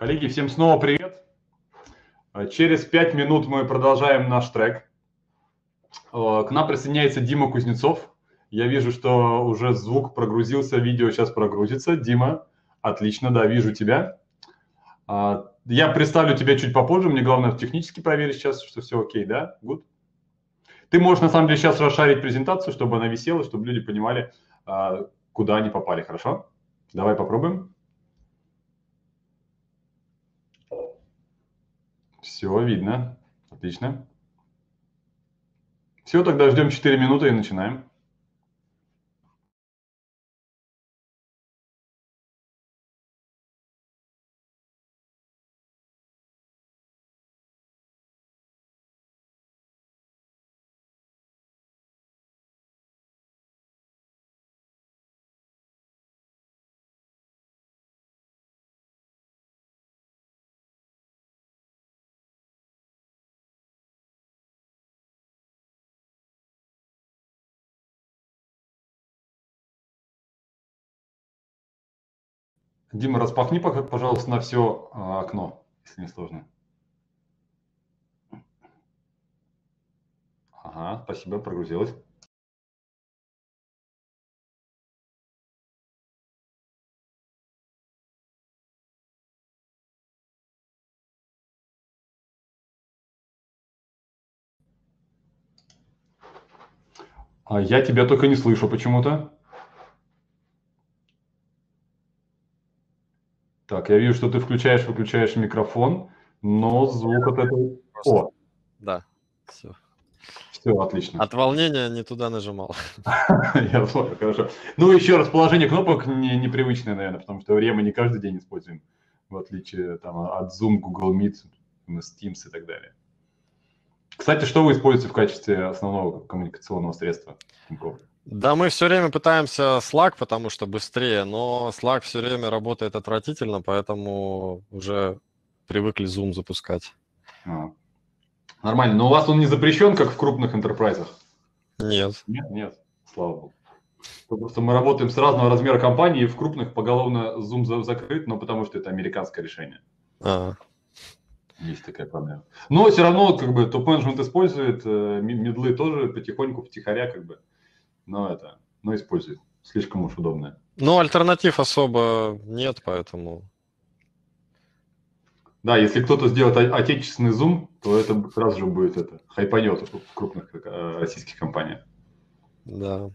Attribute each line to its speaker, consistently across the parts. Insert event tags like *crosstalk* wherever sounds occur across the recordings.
Speaker 1: Коллеги, всем снова привет. Через пять минут мы продолжаем наш трек. К нам присоединяется Дима Кузнецов. Я вижу, что уже звук прогрузился, видео сейчас прогрузится. Дима, отлично, да, вижу тебя. Я представлю тебя чуть попозже, мне главное технически проверить сейчас, что все окей, да? Good. Ты можешь на самом деле сейчас расшарить презентацию, чтобы она висела, чтобы люди понимали, куда они попали, хорошо? Давай попробуем. Все, видно. Отлично. Все, тогда ждем 4 минуты и начинаем. Дима, распахни, пожалуйста, на все а, окно, если не сложно. Ага, спасибо, прогрузилось. А я тебя только не слышу почему-то. Так, я вижу, что ты включаешь, выключаешь микрофон, но звук от этого...
Speaker 2: О! Да, все.
Speaker 1: Все, отлично.
Speaker 2: От волнения не туда нажимал. *laughs*
Speaker 1: Я понял, хорошо. Ну, еще раз, положение кнопок не, непривычное, наверное, потому что время не каждый день используем, в отличие там, от Zoom, Google Meet, Teams и так далее. Кстати, что вы используете в качестве основного коммуникационного средства Тинькофф?
Speaker 2: Да, мы все время пытаемся Slack, потому что быстрее, но Slack все время работает отвратительно, поэтому уже привыкли Zoom запускать. А.
Speaker 1: Нормально. Но у вас он не запрещен, как в крупных интерпрайзах?
Speaker 2: Нет.
Speaker 1: Нет, нет, слава богу. Просто мы работаем с разного размера компаний, и в крупных поголовно Zoom закрыт, но потому что это американское решение. А. Есть такая проблема. Но все равно, как бы, топ-менеджмент использует, э, медлы тоже потихоньку, втихаря, как бы, но это, но использует. Слишком уж удобно.
Speaker 2: Ну, альтернатив особо нет, поэтому...
Speaker 1: Да, если кто-то сделает отечественный зум, то это сразу же будет это, хайпанет в крупных э, российских компаниях.
Speaker 2: Да.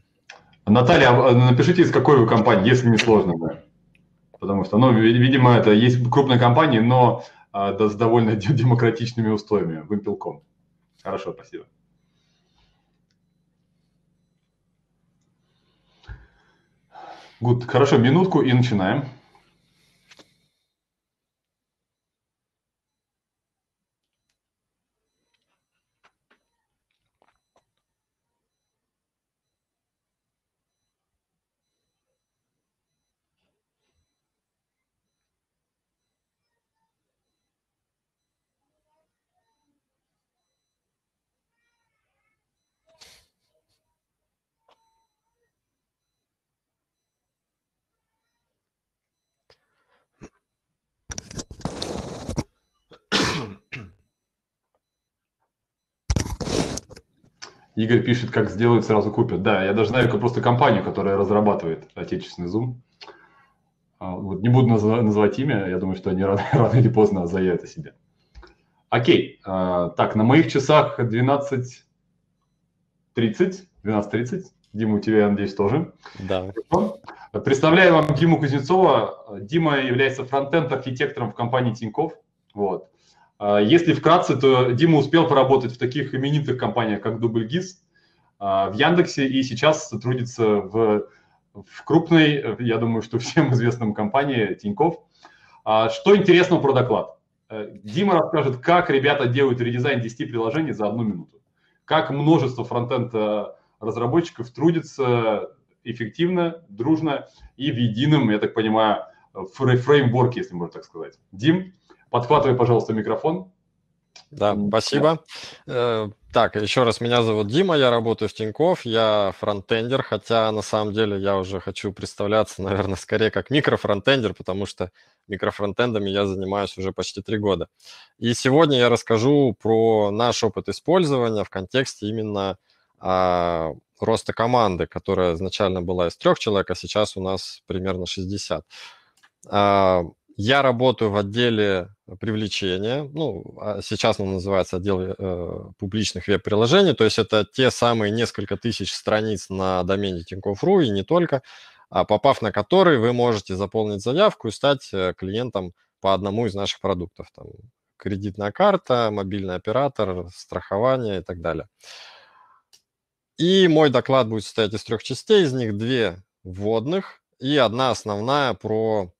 Speaker 1: Наталья, а, напишите, из какой вы компании, если не сложно, да. Потому что, ну, видимо, это есть крупные компании, но а, да, с довольно *laughs* демократичными устоями. Вымпелком. Хорошо, спасибо. Good. Хорошо, минутку и начинаем. Игорь пишет, как сделают, сразу купят. Да, я даже знаю просто компанию, которая разрабатывает отечественный Zoom. А, вот не буду называть, называть имя, я думаю, что они рано, *laughs* рано или поздно заявят о себе. Окей, а, так, на моих часах 12.30, 12.30. Дима, у тебя, я надеюсь, тоже.
Speaker 2: Да.
Speaker 1: Представляю вам Диму Кузнецова. Дима является фронтенд-архитектором в компании Тиньков. Вот. А, если вкратце, то Дима успел поработать в таких именитых компаниях, как Дубльгиз, а, в Яндексе и сейчас трудится в, в крупной, я думаю, что всем *laughs* известном компании Тиньков. А, что интересного про доклад? Э, Дима расскажет, как ребята делают редизайн 10 приложений за одну минуту. Как множество фронтенд разработчиков трудится эффективно, дружно и в едином, я так понимаю, фреймворке, если можно так сказать. Дим, Подхватывай, пожалуйста, микрофон.
Speaker 2: Да, спасибо. Э, Так, еще раз, меня зовут Дима, я работаю в Тинькофф, я фронтендер, хотя на самом деле я уже хочу представляться, *laughs* наверное, скорее как микрофронтендер, потому что микрофронтендами я занимаюсь уже почти три года. И сегодня я расскажу про наш опыт использования в контексте именно а, роста команды, которая изначально была из трех человек, а сейчас у нас примерно 60. А, я работаю в отделе привлечения, ну, а сейчас он называется отдел э, публичных веб-приложений, то есть это те самые несколько тысяч страниц на домене Тинькофф.ру и не только, а попав на которые вы можете заполнить заявку и стать э, клиентом по одному из наших продуктов. Там, кредитная карта, мобильный оператор, страхование и так далее. И мой доклад будет состоять из трех частей, из них две вводных и одна основная про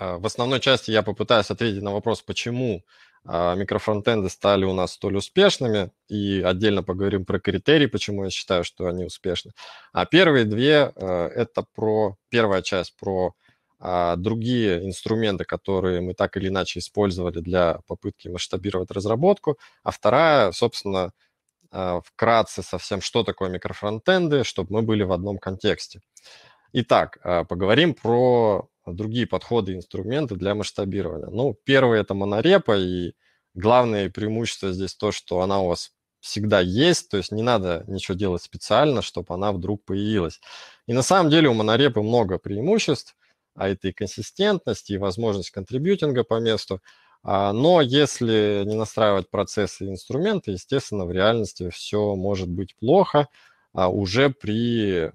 Speaker 2: в основной части я попытаюсь ответить на вопрос, почему а, микрофронтенды стали у нас столь успешными, и отдельно поговорим про критерии, почему я считаю, что они успешны. А первые две а, – это про, первая часть про другие инструменты, которые мы так или иначе использовали для попытки масштабировать разработку, а вторая, собственно, вкратце совсем, что такое микрофронтенды, чтобы мы были в одном контексте. Итак, поговорим про другие подходы инструменты для масштабирования. Ну, первый – это монорепа, и главное преимущество здесь то, что она у вас всегда есть, то есть не надо ничего делать специально, чтобы она вдруг появилась. И на самом деле у монорепы много преимуществ, а это и консистентность, и возможность контрибьютинга по месту. А, но если не настраивать процессы и инструменты, естественно, в реальности все может быть плохо а уже при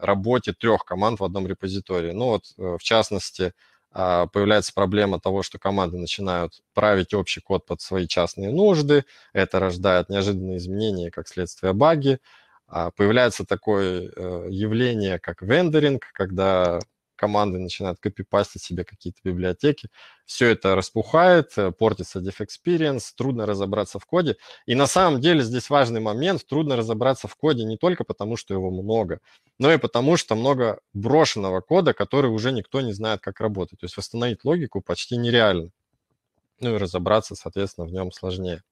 Speaker 2: работе трех команд в одном репозитории. Ну вот, э, в частности, а, появляется проблема того, что команды начинают править общий код под свои частные нужды. Это рождает неожиданные изменения, как следствие баги. А, появляется такое э, явление, как вендоринг, когда команды начинают копипастить себе какие-то библиотеки. Все это распухает, э, портится diff experience, трудно разобраться в коде. И на самом деле здесь важный момент, трудно разобраться в коде не только потому, что его много, но и потому, что много брошенного кода, который уже никто не знает, как работать. То есть восстановить логику почти нереально. Ну и разобраться, соответственно, в нем сложнее.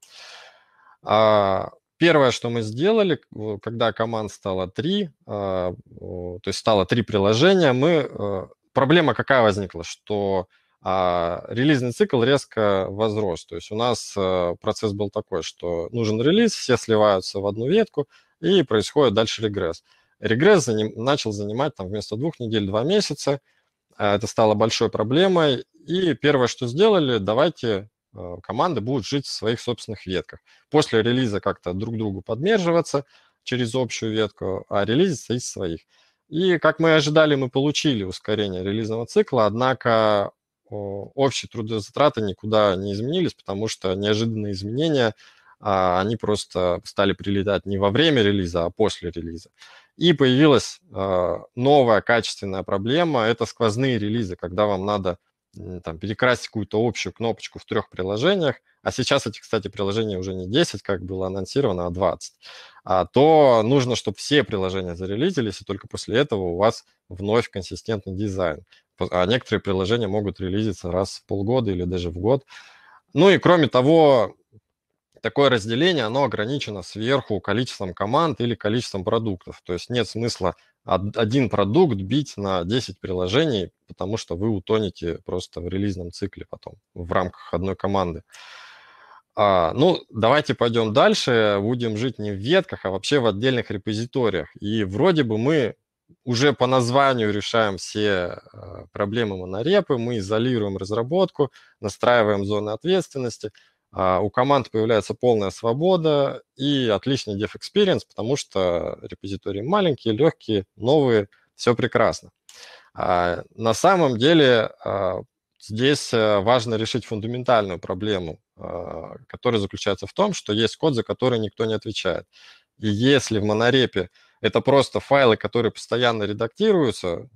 Speaker 2: Первое, что мы сделали, когда команд стало три, а, то есть стало три приложения, мы... Э, проблема какая возникла, что а, релизный цикл резко возрос. То есть у нас э, процесс был такой, что нужен релиз, все сливаются в одну ветку, и происходит дальше регресс. Регресс заним, начал занимать там вместо двух недель два месяца. А, это стало большой проблемой. И первое, что сделали, давайте команды будут жить в своих собственных ветках. После релиза как-то друг другу подмерживаться через общую ветку, а релизиться из своих. И, как мы ожидали, мы получили ускорение релизного цикла, однако общие трудозатраты никуда не изменились, потому что неожиданные изменения, а, они просто стали прилетать не во время релиза, а после релиза. И появилась а, новая качественная проблема – это сквозные релизы, когда вам надо там, перекрасить какую-то общую кнопочку в трех приложениях, а сейчас эти, кстати, приложения уже не 10, как было анонсировано, а 20, а, то нужно, чтобы все приложения зарелизились, и только после этого у вас вновь консистентный дизайн. А некоторые приложения могут релизиться раз в полгода или даже в год. Ну и кроме того, такое разделение, оно ограничено сверху количеством команд или количеством продуктов. То есть нет смысла один продукт бить на 10 приложений, потому что вы утонете просто в релизном цикле потом в рамках одной команды. А, ну, давайте пойдем дальше. Будем жить не в ветках, а вообще в отдельных репозиториях. И вроде бы мы уже по названию решаем все а, проблемы монорепы, мы изолируем разработку, настраиваем зоны ответственности – у команд появляется полная свобода и отличный dev experience, потому что репозитории маленькие, легкие, новые, все прекрасно. А на самом деле а, здесь э, важно решить фундаментальную проблему, которая заключается в том, что есть код, за который никто не отвечает. И если в монорепе это просто файлы, которые постоянно редактируются,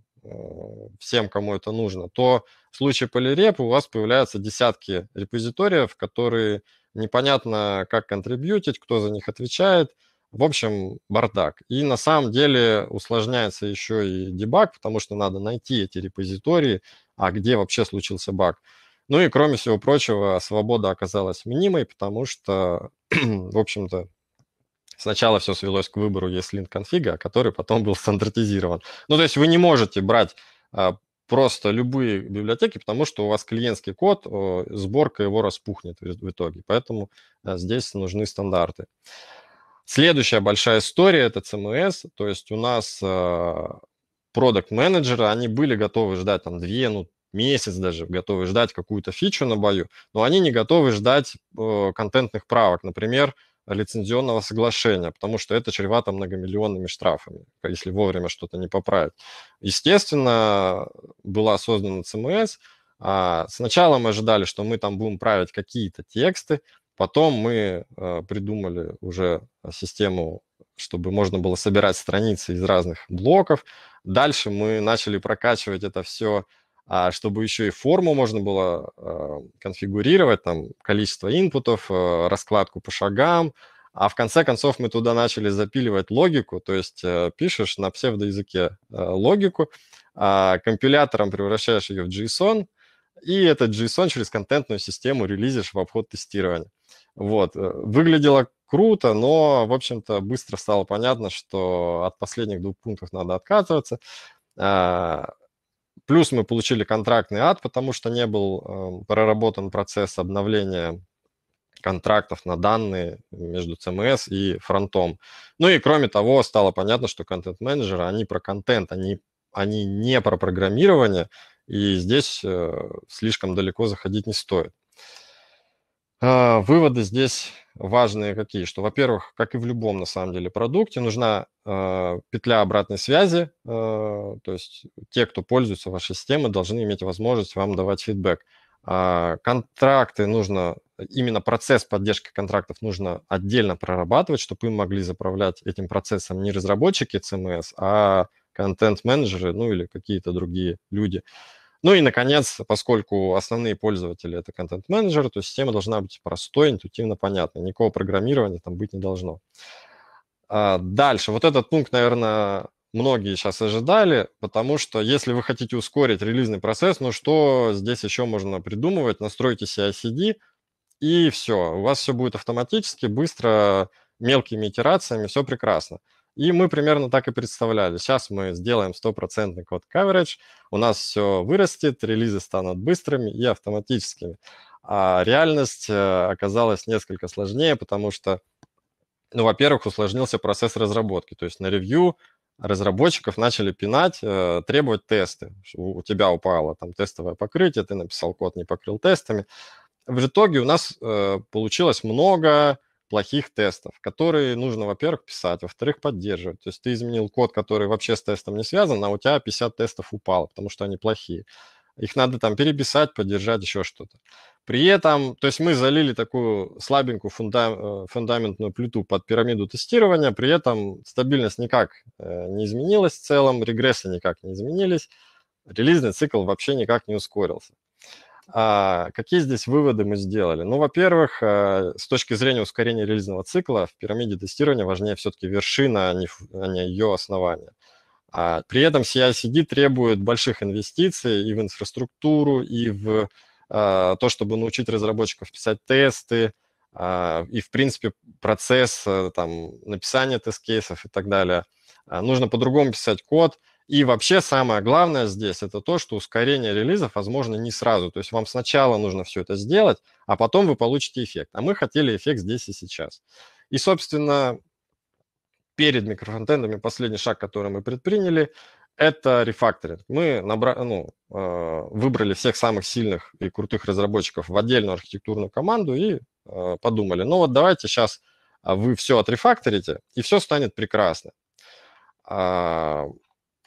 Speaker 2: всем, кому это нужно, то в случае полирепа у вас появляются десятки репозиториев, которые непонятно, как контрибьютить, кто за них отвечает. В общем, бардак. И на самом деле усложняется еще и дебаг, потому что надо найти эти репозитории, а где вообще случился баг. Ну и, кроме всего прочего, свобода оказалась минимой, потому что, *clears throat* в общем-то, сначала все свелось к выбору ESLint конфига, который потом был стандартизирован. Ну, то есть вы не можете брать а, просто любые библиотеки, потому что у вас клиентский код, сборка его распухнет в итоге. Поэтому а, здесь нужны стандарты. Следующая большая история – это CMS. То есть у нас продукт-менеджеры, они были готовы ждать там две, ну, месяц даже готовы ждать какую-то фичу на бою, но они не готовы ждать э, контентных правок, например, лицензионного соглашения, потому что это чревато многомиллионными штрафами, если вовремя что-то не поправить. Естественно, была создана CMS. А сначала мы ожидали, что мы там будем править какие-то тексты, потом мы э, придумали уже систему, чтобы можно было собирать страницы из разных блоков. Дальше мы начали прокачивать это все а чтобы еще и форму можно было э, конфигурировать, там количество инпутов, э, раскладку по шагам, а в конце концов мы туда начали запиливать логику, то есть э, пишешь на псевдоязыке э, логику, э, компилятором превращаешь ее в JSON, и этот JSON через контентную систему релизишь в обход тестирования. Вот. Э, выглядело круто, но, в общем-то, быстро стало понятно, что от последних двух пунктов надо отказываться. Плюс мы получили контрактный ад, потому что не был э, проработан процесс обновления контрактов на данные между CMS и фронтом. Ну и кроме того, стало понятно, что контент-менеджеры, они про контент, они, они не про программирование, и здесь э, слишком далеко заходить не стоит. Э, выводы здесь важные какие, что, во-первых, как и в любом, на самом деле, продукте, нужна э, петля обратной связи, э, то есть те, кто пользуется вашей системой, должны иметь возможность вам давать фидбэк. Э, контракты нужно, именно процесс поддержки контрактов нужно отдельно прорабатывать, чтобы им могли заправлять этим процессом не разработчики CMS, а контент-менеджеры, ну или какие-то другие люди. Ну и, наконец, поскольку основные пользователи – это контент-менеджеры, то система должна быть простой, интуитивно понятной. Никакого программирования там быть не должно. А дальше. Вот этот пункт, наверное, многие сейчас ожидали, потому что если вы хотите ускорить релизный процесс, ну что здесь еще можно придумывать? Настройте CI-CD, и все. У вас все будет автоматически, быстро, мелкими итерациями, все прекрасно. И мы примерно так и представляли. Сейчас мы сделаем стопроцентный код coverage, у нас все вырастет, релизы станут быстрыми и автоматическими. А реальность э, оказалась несколько сложнее, потому что, ну, во-первых, усложнился процесс разработки. То есть на ревью разработчиков начали пинать, э, требовать тесты. У тебя упало там тестовое покрытие, ты написал код, не покрыл тестами. В итоге у нас э, получилось много плохих тестов, которые нужно, во-первых, писать, во-вторых, поддерживать. То есть ты изменил код, который вообще с тестом не связан, а у тебя 50 тестов упало, потому что они плохие. Их надо там переписать, поддержать, еще что-то. При этом, то есть мы залили такую слабенькую фунда, э, фундаментную плиту под пирамиду тестирования, при этом стабильность никак э, не изменилась в целом, регрессы никак не изменились, релизный цикл вообще никак не ускорился. А, какие здесь выводы мы сделали? Ну, во-первых, э, с точки зрения ускорения релизного цикла в пирамиде тестирования важнее все-таки вершина, а не, а ее основание. А при этом CI-CD требует больших инвестиций и в инфраструктуру, и в а, то, чтобы научить разработчиков писать тесты, а, и, в принципе, процесс а, там, написания тест-кейсов и так далее. А, нужно по-другому писать код – и вообще самое главное здесь это то, что ускорение релизов возможно не сразу. То есть вам сначала нужно все это сделать, а потом вы получите эффект. А мы хотели эффект здесь и сейчас. И, собственно, перед микрофронтендами последний шаг, который мы предприняли, это рефакторинг. Мы набра... ну, э, выбрали всех самых сильных и крутых разработчиков в отдельную архитектурную команду и э, подумали, ну вот давайте сейчас вы все отрефакторите, и все станет прекрасно.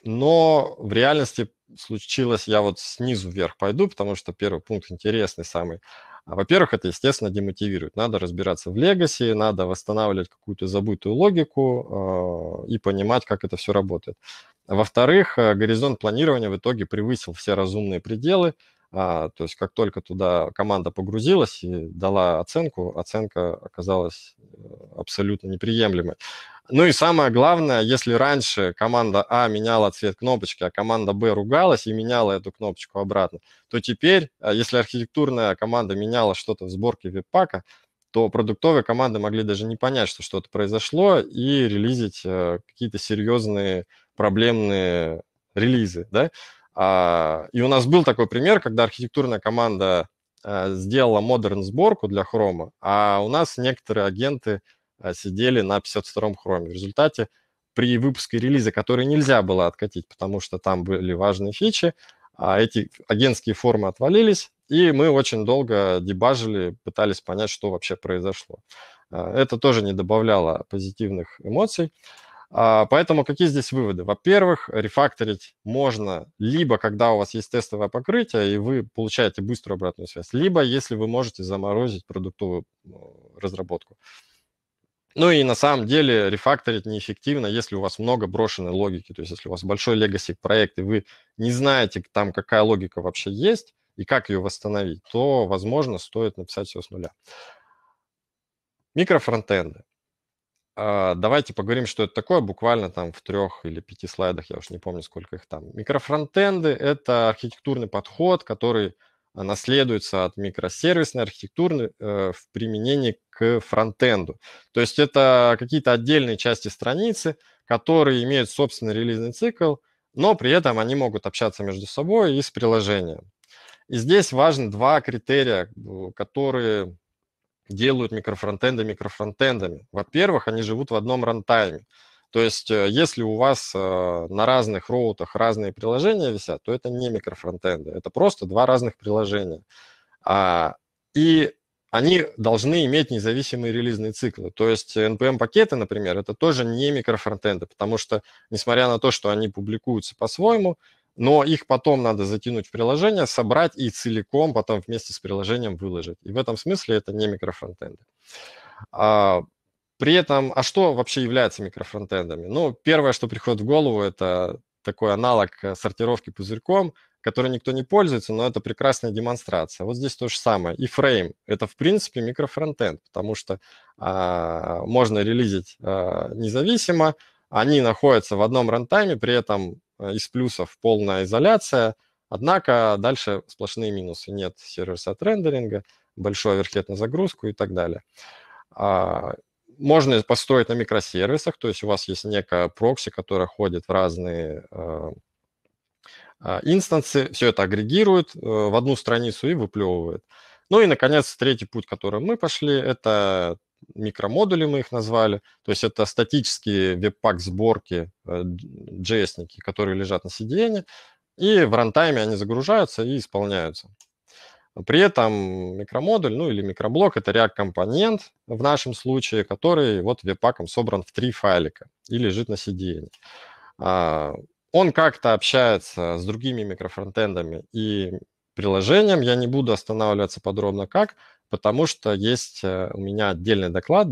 Speaker 2: Но в реальности случилось, я вот снизу вверх пойду, потому что первый пункт интересный самый. А, во-первых, это, естественно, демотивирует. Надо разбираться в легаси, надо восстанавливать какую-то забытую логику э, и понимать, как это все работает. Во-вторых, э, горизонт планирования в итоге превысил все разумные пределы. А, то есть как только туда команда погрузилась и дала оценку, оценка оказалась э, абсолютно неприемлемой. Ну и самое главное, если раньше команда А меняла цвет кнопочки, а команда Б ругалась и меняла эту кнопочку обратно, то теперь, а, если архитектурная команда меняла что-то в сборке веб-пака, то продуктовые команды могли даже не понять, что что-то произошло, и релизить э, какие-то серьезные проблемные релизы, да, и у нас был такой пример, когда архитектурная команда э, сделала модерн сборку для хрома, а у нас некоторые агенты э, сидели на 52-м хроме. В результате при выпуске релиза, который нельзя было откатить, потому что там были важные фичи, а эти агентские формы отвалились, и мы очень долго дебажили, пытались понять, что вообще произошло. Э, это тоже не добавляло позитивных эмоций. А, поэтому какие здесь выводы? Во-первых, рефакторить можно либо когда у вас есть тестовое покрытие, и вы получаете быструю обратную связь, либо если вы можете заморозить продуктовую ну, разработку. Ну и на самом деле рефакторить неэффективно, если у вас много брошенной логики. То есть если у вас большой legacy проект, и вы не знаете, там какая логика вообще есть, и как ее восстановить, то, возможно, стоит написать все с нуля. Микрофронтенды. А, давайте поговорим, что это такое, буквально там в трех или пяти слайдах, я уж не помню, сколько их там. Микрофронтенды – это архитектурный подход, который наследуется от микросервисной архитектуры э, в применении к фронтенду. То есть это какие-то отдельные части страницы, которые имеют собственный релизный цикл, но при этом они могут общаться между собой и с приложением. И здесь важны два критерия, которые делают микрофронтенды микрофронтендами. Во-первых, они живут в одном рантайме. То есть, э, если у вас э, на разных роутах разные приложения висят, то это не микрофронтенды, это просто два разных приложения. А, и они должны иметь независимые релизные циклы. То есть NPM-пакеты, например, это тоже не микрофронтенды, потому что, несмотря на то, что они публикуются по-своему, но их потом надо затянуть в приложение, собрать и целиком потом вместе с приложением выложить. И в этом смысле это не микрофронтенды. А, при этом, а что вообще является микрофронтендами? Ну, первое, что приходит в голову, это такой аналог сортировки пузырьком, который никто не пользуется, но это прекрасная демонстрация. Вот здесь то же самое. И фрейм – это, в принципе, микрофронтенд, потому что а, можно релизить а, независимо, они находятся в одном рантайме, при этом Э, из плюсов полная изоляция, однако дальше сплошные минусы. Нет сервиса рендеринга, большой оверхед на загрузку и так далее. А, можно построить на микросервисах, то есть у вас есть некая прокси, которая ходит в разные э, а, инстансы, все это агрегирует э, в одну страницу и выплевывает. Ну и, наконец, третий путь, который мы пошли, это микромодули мы их назвали. То есть это статические веб-пак сборки, js э, которые лежат на CDN, и в рантайме они загружаются и исполняются. При этом микромодуль, ну или микроблок, это React-компонент в нашем случае, который вот веб-паком собран в три файлика и лежит на CDN. А, он как-то общается с другими микрофронтендами и приложением. Я не буду останавливаться подробно как, потому что есть э, у меня отдельный доклад,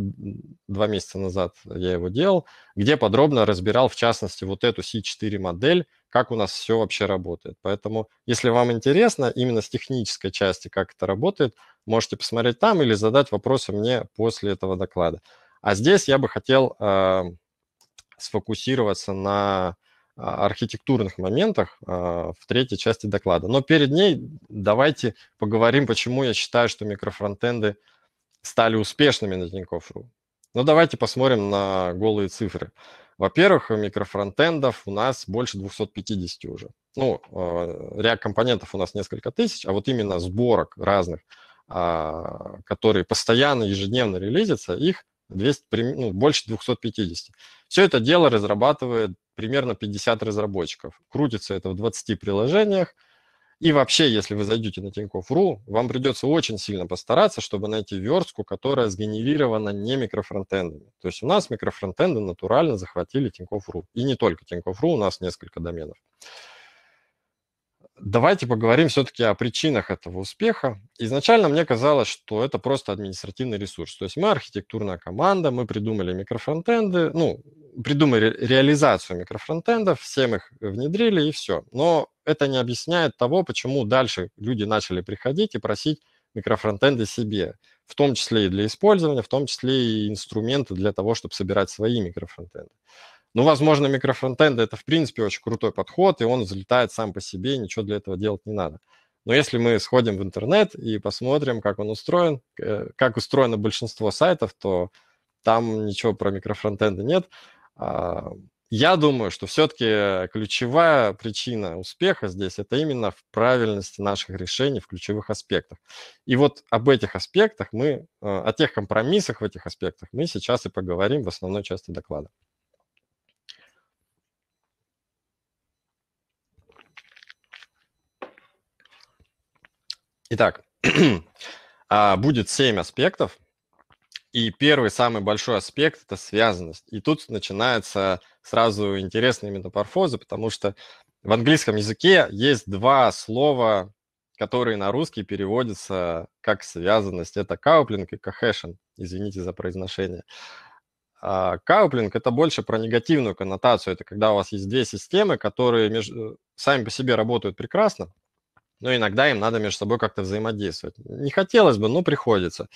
Speaker 2: два месяца назад я его делал, где подробно разбирал, в частности, вот эту C4 модель, как у нас все вообще работает. Поэтому, если вам интересно именно с технической части, как это работает, можете посмотреть там или задать вопросы мне после этого доклада. А здесь я бы хотел э, сфокусироваться на архитектурных моментах а, в третьей части доклада. Но перед ней давайте поговорим, почему я считаю, что микрофронтенды стали успешными на Тинькофф.ру. Ну, давайте посмотрим на голые цифры. Во-первых, микрофронтендов у нас больше 250 уже. Ну, а, ряд компонентов у нас несколько тысяч, а вот именно сборок разных, которые постоянно, ежедневно релизятся, их 200, ну, больше 250. Все это дело разрабатывает примерно 50 разработчиков. Крутится это в 20 приложениях. И вообще, если вы зайдете на Тинькофф.ру, вам придется очень сильно постараться, чтобы найти верстку, которая сгенерирована не микрофронтендами. То есть у нас микрофронтенды натурально захватили Тинькофф.ру. И не только Тинькофф.ру, у нас несколько доменов. Давайте поговорим все-таки о причинах этого успеха. Изначально мне казалось, что это просто административный ресурс. То есть мы архитектурная команда, мы придумали микрофронтенды, ну, придумали реализацию микрофронтендов, всем их внедрили и все. Но это не объясняет того, почему дальше люди начали приходить и просить микрофронтенды себе, в том числе и для использования, в том числе и инструменты для того, чтобы собирать свои микрофронтенды. Ну, возможно, микрофронтенды – это, в принципе, очень крутой подход, и он взлетает сам по себе, и ничего для этого делать не надо. Но если мы сходим в интернет и посмотрим, как он устроен, э, как устроено большинство сайтов, то там ничего про микрофронтенды нет. А, я думаю, что все-таки ключевая причина успеха здесь это именно в правильности наших решений в ключевых аспектах. И вот об этих аспектах мы, э, о тех компромиссах в этих аспектах мы сейчас и поговорим в основной части доклада. Итак, *clears throat* а, будет семь аспектов, и первый, самый большой аспект – это связанность. И тут начинается сразу интересные метаморфозы, потому что в английском языке есть два слова, которые на русский переводятся как связанность. Это кауплинг и кахэшн. Извините за произношение. А, кауплинг – это больше про негативную коннотацию. Это когда у вас есть две системы, которые между, сами по себе работают прекрасно, но иногда им надо между собой как-то взаимодействовать. Не хотелось бы, но приходится.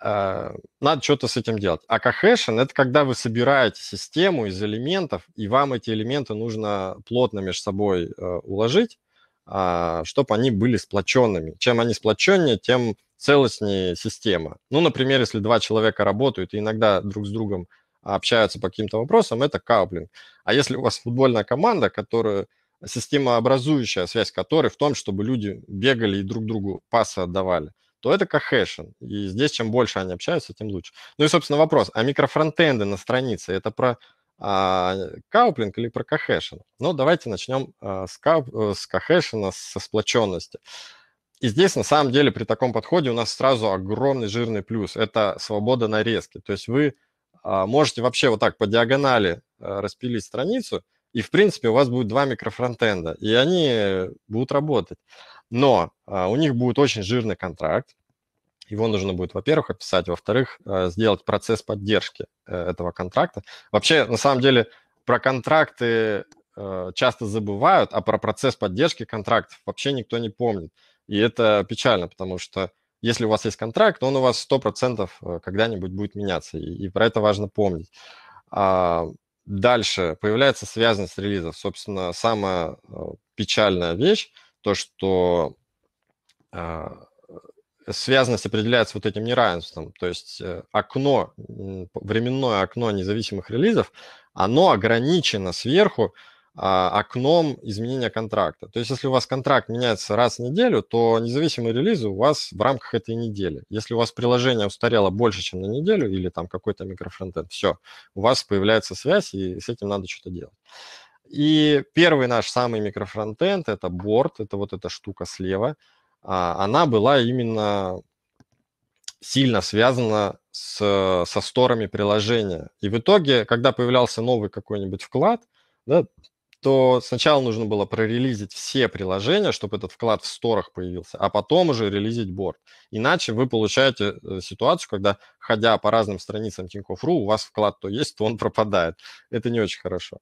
Speaker 2: А, надо что-то с этим делать. А кахэшен – это когда вы собираете систему из элементов, и вам эти элементы нужно плотно между собой э, уложить, а, чтобы они были сплоченными. Чем они сплоченнее, тем целостнее система. Ну, например, если два человека работают и иногда друг с другом общаются по каким-то вопросам, это кауплинг. А если у вас футбольная команда, которая системообразующая связь которой в том, чтобы люди бегали и друг другу пасы отдавали – то это кахэшен. И здесь чем больше они общаются, тем лучше. Ну и, собственно, вопрос, а микрофронтенды на странице это про а, кауплинг или про кахэшен? Ну, давайте начнем а, с, кауп, э, с со сплоченности. И здесь, на самом деле, при таком подходе у нас сразу огромный жирный плюс. Это свобода нарезки. То есть вы а, можете вообще вот так по диагонали а, распилить страницу, и, в принципе, у вас будет два микрофронтенда, и они будут работать. Но а, у них будет очень жирный контракт. Его нужно будет, во-первых, описать, во-вторых, а, сделать процесс поддержки а, этого контракта. Вообще, на самом деле, про контракты часто забывают, а про процесс поддержки контрактов вообще никто не помнит. И это печально, потому что если у вас есть контракт, он у вас 100% а, когда-нибудь будет меняться, и, и про это важно помнить. А, дальше появляется связанность релизов. Собственно, самая а, печальная вещь – то, что а, связанность определяется вот этим неравенством. То есть э, окно, временное окно независимых релизов, оно ограничено сверху окном изменения контракта. То есть если у вас контракт меняется раз в неделю, то независимые релизы у вас в рамках этой недели. Если у вас приложение устарело больше, чем на неделю, или там какой-то микрофронтенд, все, у вас появляется связь, и с этим надо что-то делать. И первый наш самый микрофронтенд – это борт, это вот эта штука слева. А, она была именно сильно связана с, со сторами приложения. И в итоге, когда появлялся новый какой-нибудь вклад, да, то сначала нужно было прорелизить все приложения, чтобы этот вклад в сторах появился, а потом уже релизить борт. Иначе вы получаете э, ситуацию, когда, ходя по разным страницам Tinkoff.ru, у вас вклад то есть, то он пропадает. Это не очень хорошо.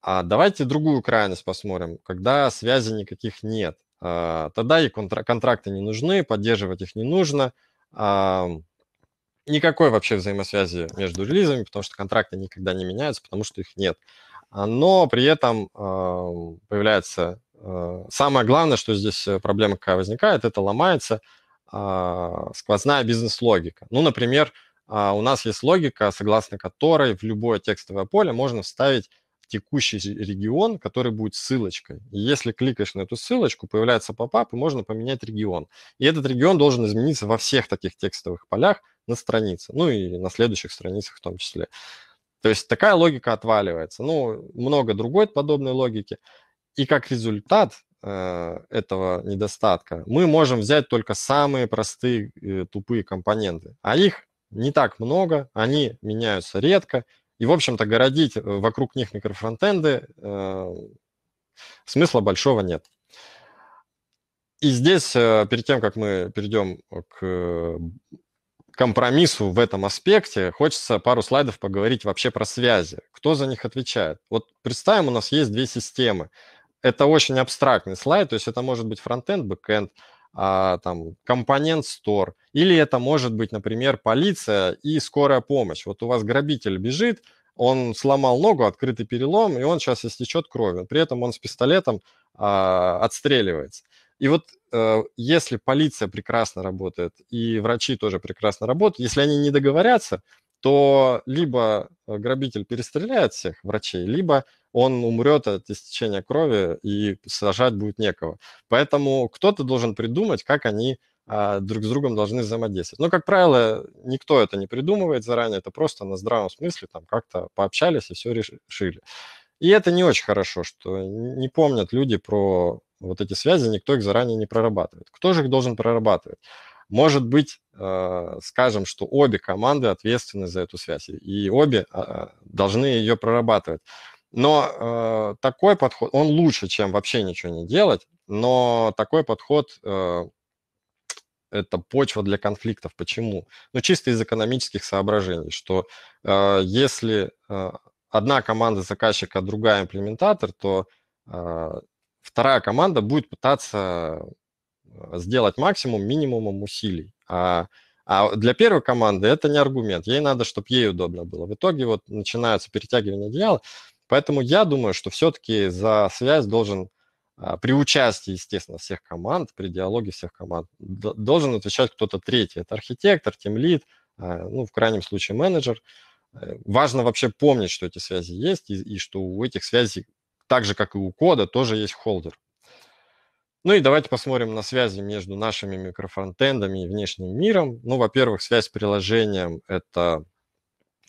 Speaker 2: А давайте другую крайность посмотрим, когда связи никаких нет. А, тогда и контракты не нужны, поддерживать их не нужно. А, никакой вообще взаимосвязи между релизами, потому что контракты никогда не меняются, потому что их нет. А, но при этом появляется... Самое главное, что здесь э, проблема какая возникает, это ломается сквозная бизнес-логика. Ну, например, у нас есть логика, согласно которой в любое текстовое поле можно вставить текущий регион, который будет ссылочкой. И если кликаешь на эту ссылочку, появляется попап, и можно поменять регион. И этот регион должен измениться во всех таких текстовых полях на странице, ну и на следующих страницах в том числе. То есть такая логика отваливается. Ну, много другой подобной логики. И как результат э, этого недостатка мы можем взять только самые простые э, тупые компоненты. А их не так много, они меняются редко, и, в общем-то, городить э, вокруг них микрофронтенды э, смысла большого нет. И здесь, перед тем, как мы перейдем к компромиссу в этом аспекте, хочется пару слайдов поговорить вообще про связи. Кто за них отвечает? Вот представим, у нас есть две системы. это очень абстрактный слайд, то есть это может быть фронтенд, бэкенд, а, там, component store, или это может быть, например, полиция и скорая помощь. Вот у вас грабитель бежит, он сломал ногу, открытый перелом, и он сейчас истечет кровью. При этом он с пистолетом а, отстреливается. И вот э, если полиция прекрасно работает и врачи тоже прекрасно работают, если они не договорятся, то либо грабитель перестреляет всех врачей, либо он умрет от истечения крови и сажать будет некого. Поэтому кто-то должен придумать, как они а, друг с другом должны взаимодействовать. Но, как правило, никто это не придумывает заранее, это просто на здравом смысле там как-то пообщались и все решили. И это не очень хорошо, что не помнят люди про вот эти связи, никто их заранее не прорабатывает. Кто же их должен прорабатывать? Может быть, э, скажем, что обе команды ответственны за эту связь, и обе а, должны ее прорабатывать. Но э, такой подход, он лучше, чем вообще ничего не делать, но такой подход э, это почва для конфликтов. Почему? Ну, чисто из экономических соображений, что если одна команда заказчика, другая имплементатор, то вторая команда будет пытаться э, сделать максимум минимумом усилий. А, а для первой команды это не аргумент. Ей надо, чтобы ей удобно было. В итоге вот начинаются перетягивания одеяла. Поэтому я думаю, что все-таки за связь должен а, при участии, естественно, всех команд, при диалоге всех команд, должен отвечать кто-то третий. Это архитектор, тимлид, а, ну, в крайнем случае менеджер. Э, важно вообще помнить, что эти связи есть, и, и что у этих связей, так же, как и у кода, тоже есть холдер. Ну и давайте посмотрим на связи между нашими микрофронтендами и внешним миром. Ну, во-первых, связь с приложением – это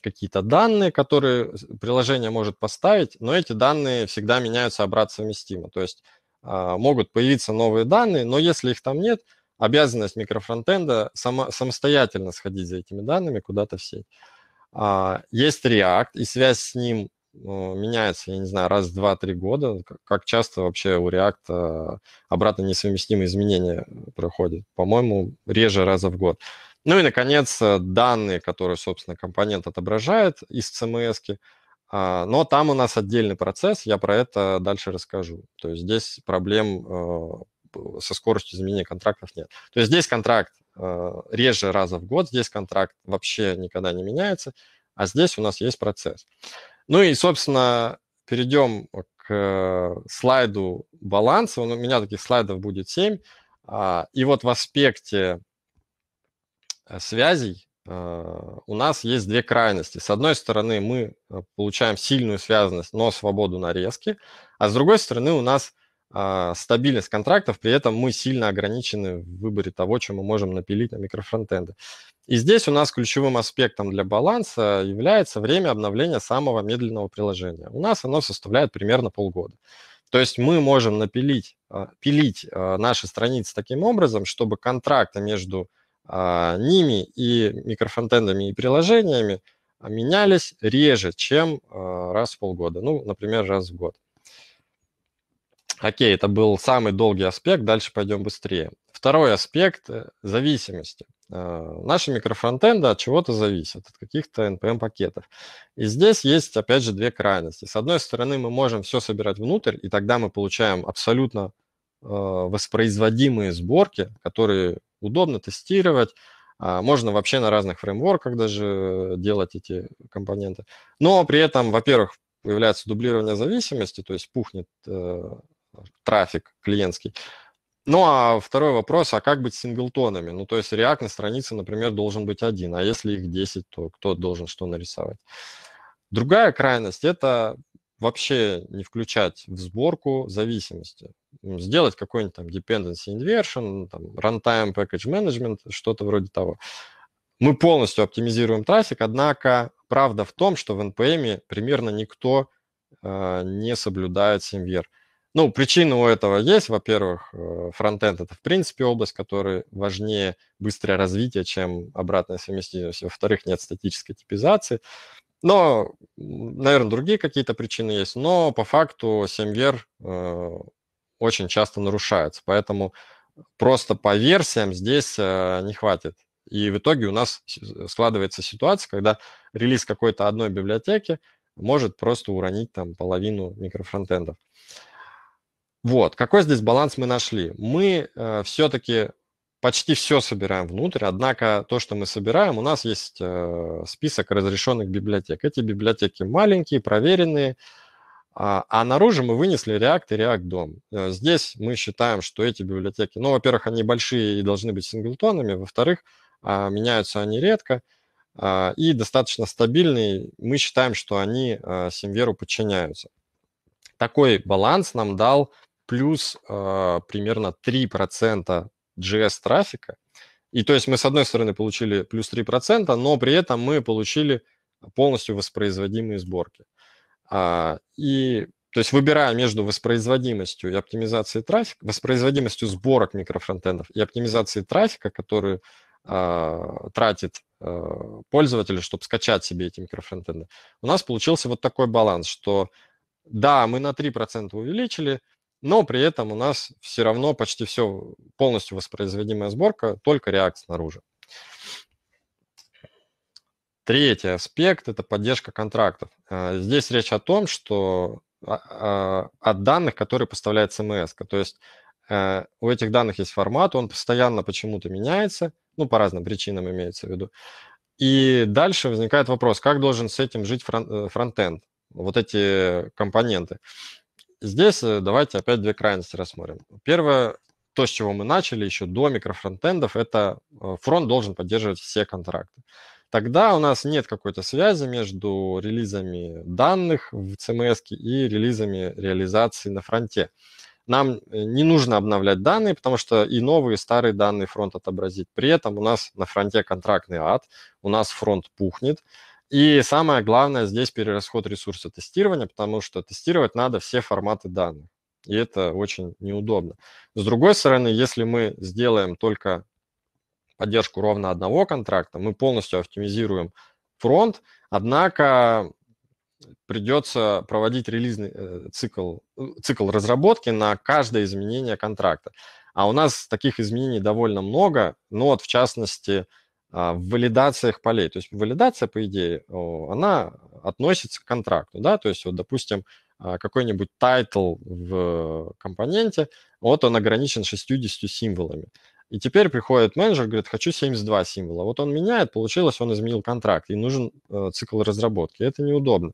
Speaker 2: какие-то данные, которые приложение может поставить, но эти данные всегда меняются обратно совместимо. То есть а, могут появиться новые данные, но если их там нет, обязанность микрофронтенда само, самостоятельно сходить за этими данными куда-то в сеть. А, есть React, и связь с ним меняется, я не знаю, раз в два-три года. Как часто вообще у React а, обратно несовместимые изменения проходят? По-моему, реже раза в год. Ну и, наконец, э, данные, которые, собственно, компонент отображает из CMS. А, но там у нас отдельный процесс, я про это дальше расскажу. То есть здесь проблем э, со скоростью изменения контрактов нет. То есть здесь контракт э, реже раза в год, здесь контракт вообще никогда не меняется, а здесь у нас есть процесс. Ну и, собственно, перейдем к слайду баланса. У меня таких слайдов будет 7. А, и вот в аспекте Э, связей а, у нас есть две крайности. С одной стороны, мы э, получаем сильную связанность, но свободу нарезки, а с другой стороны, у нас стабильность контрактов, при этом мы сильно ограничены в выборе того, что мы можем напилить на микрофронтенды. И здесь у нас ключевым аспектом для баланса является время обновления самого медленного приложения. У нас оно составляет примерно полгода. То есть мы можем напилить, а, пилить наши страницы таким образом, чтобы контракты между а, ними и микрофронтендами и приложениями менялись реже, чем а, раз в полгода. Ну, например, раз в год. Окей, это был самый долгий аспект, дальше пойдем быстрее. Второй аспект э, – зависимости. А, наши микрофронтенды от чего-то зависят, от каких-то NPM-пакетов. И здесь есть, опять же, две крайности. С одной стороны, мы можем все собирать внутрь, и тогда мы получаем абсолютно воспроизводимые сборки, которые удобно тестировать. А, можно вообще на разных фреймворках даже делать эти компоненты. Но при этом, во-первых, появляется дублирование зависимости, то есть пухнет э, трафик клиентский. Ну а второй вопрос, а как быть с синглтонами? Ну то есть React на странице, например, должен быть один, а если их 10, то кто должен что нарисовать? Другая крайность – это вообще не включать в сборку зависимости. Сделать какой-нибудь там dependency inversion, там, runtime package management, что-то вроде того. Мы полностью оптимизируем трафик, однако правда в том, что в NPM примерно никто э, не соблюдает SEMVer. Ну, причина у этого есть. Во-первых, э, фронтенд – это в принципе область, которая важнее быстрое развитие, чем обратная совместимость. Во-вторых, нет статической типизации. Но, наверное, другие какие-то причины есть, но по факту семвер э, очень часто нарушается, поэтому просто по версиям здесь э, не хватит. И в итоге у нас складывается ситуация, когда релиз какой-то одной библиотеки может просто уронить там половину микрофронтендов. Вот, какой здесь баланс мы нашли? Мы э, все-таки почти все собираем внутрь, однако то, что мы собираем, у нас есть э, список разрешенных библиотек. Эти библиотеки маленькие, проверенные, а, а наружу мы вынесли React и React DOM. Э, здесь мы считаем, что эти библиотеки, ну, во-первых, они большие и должны быть синглтонами, во-вторых, а, меняются они редко а, и достаточно стабильные. Мы считаем, что они Симверу подчиняются. Такой баланс нам дал плюс э, примерно 3% JS-трафика. И то есть мы, с одной стороны, получили плюс 3%, но при этом мы получили полностью воспроизводимые сборки. А, и то есть выбирая между воспроизводимостью и оптимизацией трафика, воспроизводимостью сборок микрофронтендов и оптимизацией трафика, который а, тратит а, пользователь, чтобы скачать себе эти микрофронтенды, у нас получился вот такой баланс, что да, мы на 3% увеличили, но при этом у нас все равно почти все полностью воспроизводимая сборка, только React снаружи. Третий аспект – это поддержка контрактов. А, здесь речь о том, что а, а, от данных, которые поставляет CMS. То есть э, у этих данных есть формат, он постоянно почему-то меняется, ну, по разным причинам имеется в виду. И дальше возникает вопрос, как должен с этим жить э, фронтенд, вот эти компоненты. Здесь э, давайте опять две крайности рассмотрим. Первое, то, с чего мы начали еще до микрофронтендов, это э, фронт должен поддерживать все контракты. Тогда у нас нет какой-то связи между релизами данных в CMS и релизами реализации на фронте. Нам э, не нужно обновлять данные, потому что и новые, и старые данные фронт отобразит. При этом у нас на фронте контрактный ад, у нас фронт пухнет, и самое главное здесь перерасход ресурса тестирования, потому что тестировать надо все форматы данных. И это очень неудобно. С другой стороны, если мы сделаем только поддержку ровно одного контракта, мы полностью оптимизируем фронт, однако придется проводить релизный э, цикл, цикл разработки на каждое изменение контракта. А у нас таких изменений довольно много, но вот в частности в валидациях полей. То есть валидация, по идее, она относится к контракту, да, то есть вот, допустим, а, какой-нибудь title в компоненте, вот он ограничен 60 символами. И теперь приходит менеджер, говорит, хочу 72 символа. Вот он меняет, получилось, он изменил контракт, и нужен э, цикл разработки. Это неудобно.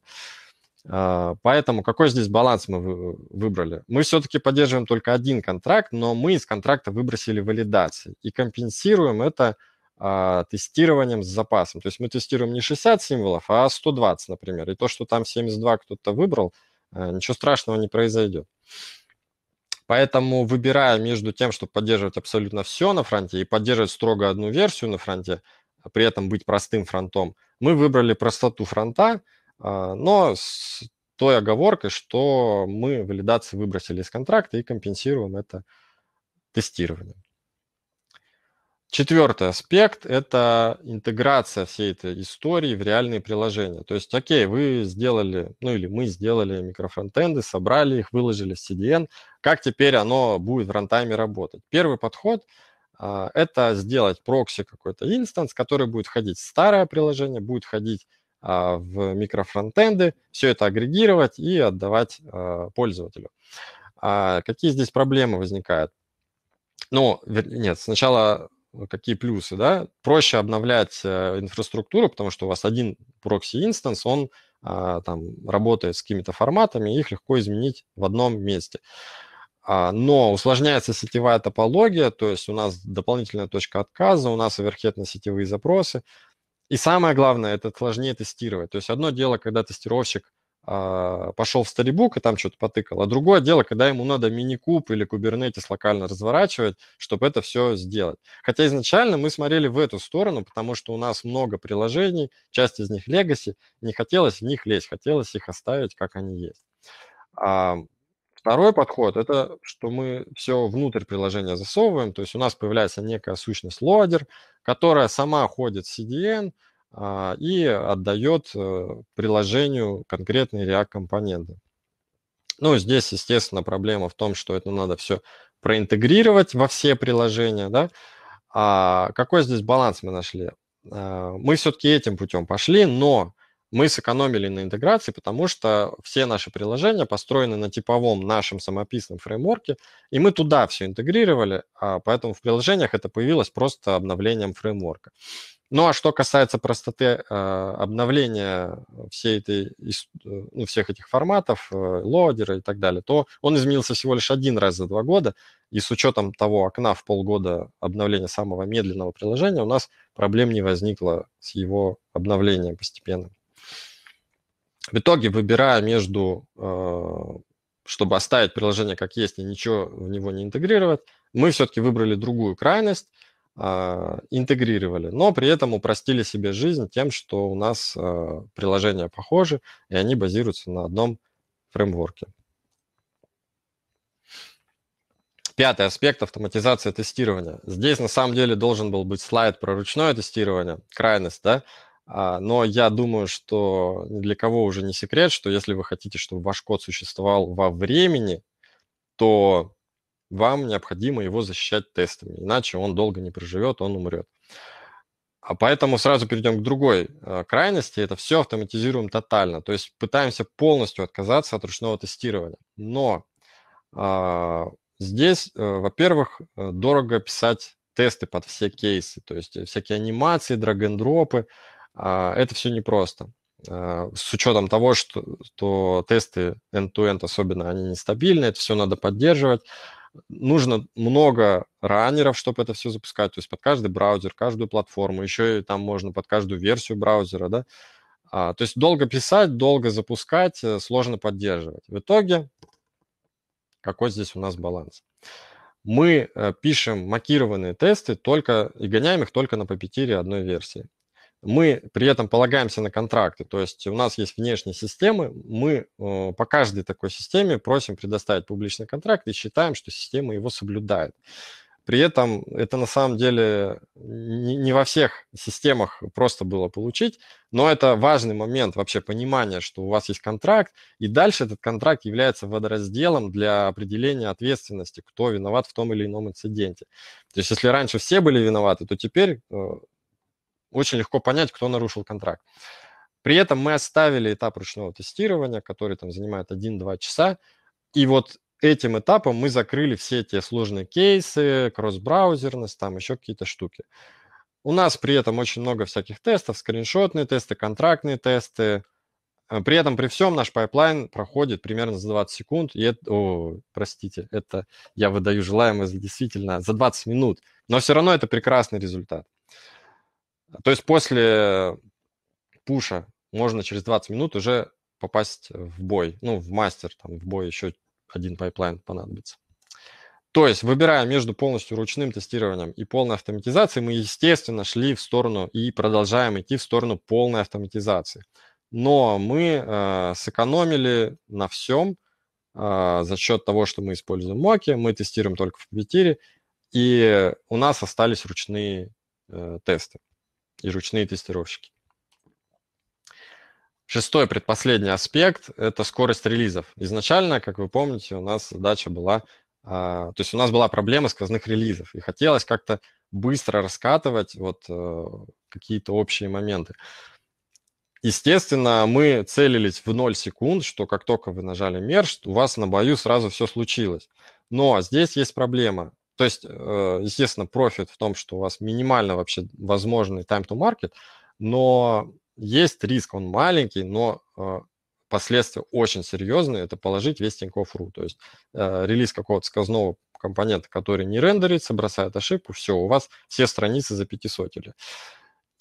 Speaker 2: Э, поэтому какой здесь баланс мы выбрали? Мы все-таки поддерживаем только один контракт, но мы из контракта выбросили валидации и компенсируем это а, тестированием с запасом. То есть мы тестируем не 60 символов, а 120, например. И то, что там 72 кто-то выбрал, а, ничего страшного не произойдет. Поэтому, выбирая между тем, чтобы поддерживать абсолютно все на фронте и поддерживать строго одну версию на фронте, а при этом быть простым фронтом, мы выбрали простоту фронта, но с той оговоркой, что мы валидации выбросили из контракта и компенсируем это тестированием. Четвертый аспект – это интеграция всей этой истории в реальные приложения. То есть, окей, вы сделали, ну или мы сделали микрофронтенды, собрали их, выложили в CDN. Как теперь оно будет в рантайме работать? Первый подход а, – это сделать прокси какой-то инстанс, который будет входить в старое приложение, будет входить а, в микрофронтенды, все это агрегировать и отдавать а, пользователю. Какие здесь проблемы возникают? Ну, нет, сначала какие плюсы, да? Проще обновлять э, инфраструктуру, потому что у вас один прокси-инстанс, он а, там работает с какими-то форматами, их легко изменить в одном месте. А, но усложняется сетевая топология, то есть у нас дополнительная точка отказа, у нас overhead на сетевые запросы. И самое главное, это сложнее тестировать. То есть одно дело, когда тестировщик пошел в Storybook и там что-то потыкал. А другое дело, когда ему надо мини-куб или Kubernetes локально разворачивать, чтобы это все сделать. Хотя изначально мы смотрели в эту сторону, потому что у нас много приложений, часть из них legacy, не хотелось в них лезть, хотелось их оставить, как они есть. А второй подход – это что мы все внутрь приложения засовываем, то есть у нас появляется некая сущность loader, которая сама ходит в CDN, а, и отдает э, приложению конкретные React-компоненты. Ну, здесь, естественно, проблема в том, что это надо все проинтегрировать во все приложения, да. А какой здесь баланс мы нашли? А, мы все-таки этим путем пошли, но мы сэкономили на интеграции, потому что все наши приложения построены на типовом нашем самописном фреймворке, и мы туда все интегрировали, а поэтому в приложениях это появилось просто обновлением фреймворка. Ну а что касается простоты э, обновления всей этой, э, ну, всех этих форматов, э, лодера и так далее, то он изменился всего лишь один раз за два года, и с учетом того окна в полгода обновления самого медленного приложения у нас проблем не возникло с его обновлением постепенным. В итоге, выбирая между, э, чтобы оставить приложение как есть и ничего в него не интегрировать, мы все-таки выбрали другую крайность, а, интегрировали, но при этом упростили себе жизнь тем, что у нас а, приложения похожи, и они базируются на одном фреймворке. Пятый аспект – автоматизация тестирования. Здесь на самом деле должен был быть слайд про ручное тестирование, крайность, да, а, но я думаю, что для кого уже не секрет, что если вы хотите, чтобы ваш код существовал во времени, то вам необходимо его защищать тестами, иначе он долго не проживет, он умрет. А поэтому сразу перейдем к другой э, крайности. Это все автоматизируем тотально. То есть пытаемся полностью отказаться от ручного тестирования. Но э, здесь, э, во-первых, э, дорого писать тесты под все кейсы. То есть всякие анимации, драг-н-дропы. Э, это все непросто. Э, с учетом того, что, что тесты end-to-end особенно, они нестабильны, это все надо поддерживать нужно много раннеров, чтобы это все запускать, то есть под каждый браузер, каждую платформу, еще и там можно под каждую версию браузера, да. А, то есть долго писать, долго запускать, э, сложно поддерживать. В итоге, какой здесь у нас баланс? Мы э, пишем макированные тесты только и гоняем их только на Puppeteer одной версии мы при этом полагаемся на контракты, то есть у нас есть внешние системы, мы э, по каждой такой системе просим предоставить публичный контракт и считаем, что система его соблюдает. При этом это на самом деле не во всех системах просто было получить, но это важный момент вообще понимания, что у вас есть контракт, и дальше этот контракт является водоразделом для определения ответственности, кто виноват в том или ином инциденте. То есть если раньше все были виноваты, то теперь э, очень легко понять, кто нарушил контракт. При этом мы оставили этап ручного тестирования, который там занимает 1-2 часа, и вот этим этапом мы закрыли все эти сложные кейсы, кросс-браузерность, там еще какие-то штуки. У нас при этом очень много всяких тестов, скриншотные тесты, контрактные тесты. Э, при этом при всем наш пайплайн проходит примерно за 20 секунд. И это, о, простите, это я выдаю желаемое действительно за 20 минут. Но все равно это прекрасный результат. То есть после пуша можно через 20 минут уже попасть в бой, ну, в мастер, там, в бой еще один пайплайн понадобится. То есть, выбирая между полностью ручным тестированием и полной автоматизацией, мы, естественно, шли в сторону и продолжаем идти в сторону полной автоматизации. Но мы э, сэкономили на всем э, за счет того, что мы используем моки, мы тестируем только в Puppeteer, и у нас остались ручные э, тесты и ручные тестировщики. Шестой, предпоследний аспект – это скорость релизов. Изначально, как вы помните, у нас задача была, а, то есть у нас была проблема сквозных релизов, и хотелось как-то быстро раскатывать вот э, какие-то общие моменты. Естественно, мы целились в 0 секунд, что как только вы нажали мерж, у вас на бою сразу все случилось. Но здесь есть проблема. То есть, э, естественно, профит в том, что у вас минимально вообще возможный time to market, но есть риск, он маленький, но э, последствия очень серьезные, это положить весь Тинькофф.ру. То есть э, релиз какого-то сквозного компонента, который не рендерится, бросает ошибку, все, у вас все страницы за пятисотили.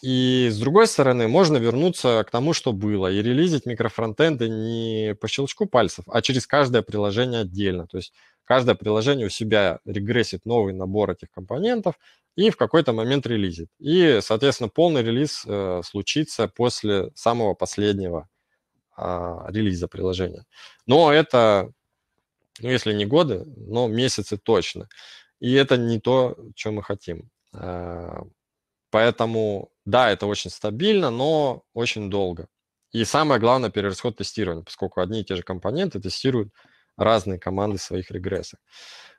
Speaker 2: И с другой стороны, можно вернуться к тому, что было, и релизить микрофронтенды не по щелчку пальцев, а через каждое приложение отдельно. То есть каждое приложение у себя регрессит новый набор этих компонентов и в какой-то момент релизит. И, соответственно, полный релиз э, случится после самого последнего э, релиза приложения. Но это, ну, если не годы, но месяцы точно. И это не то, что мы хотим. Э, поэтому, да, это очень стабильно, но очень долго. И самое главное, перерасход тестирования, поскольку одни и те же компоненты тестируют разные команды своих регрессов.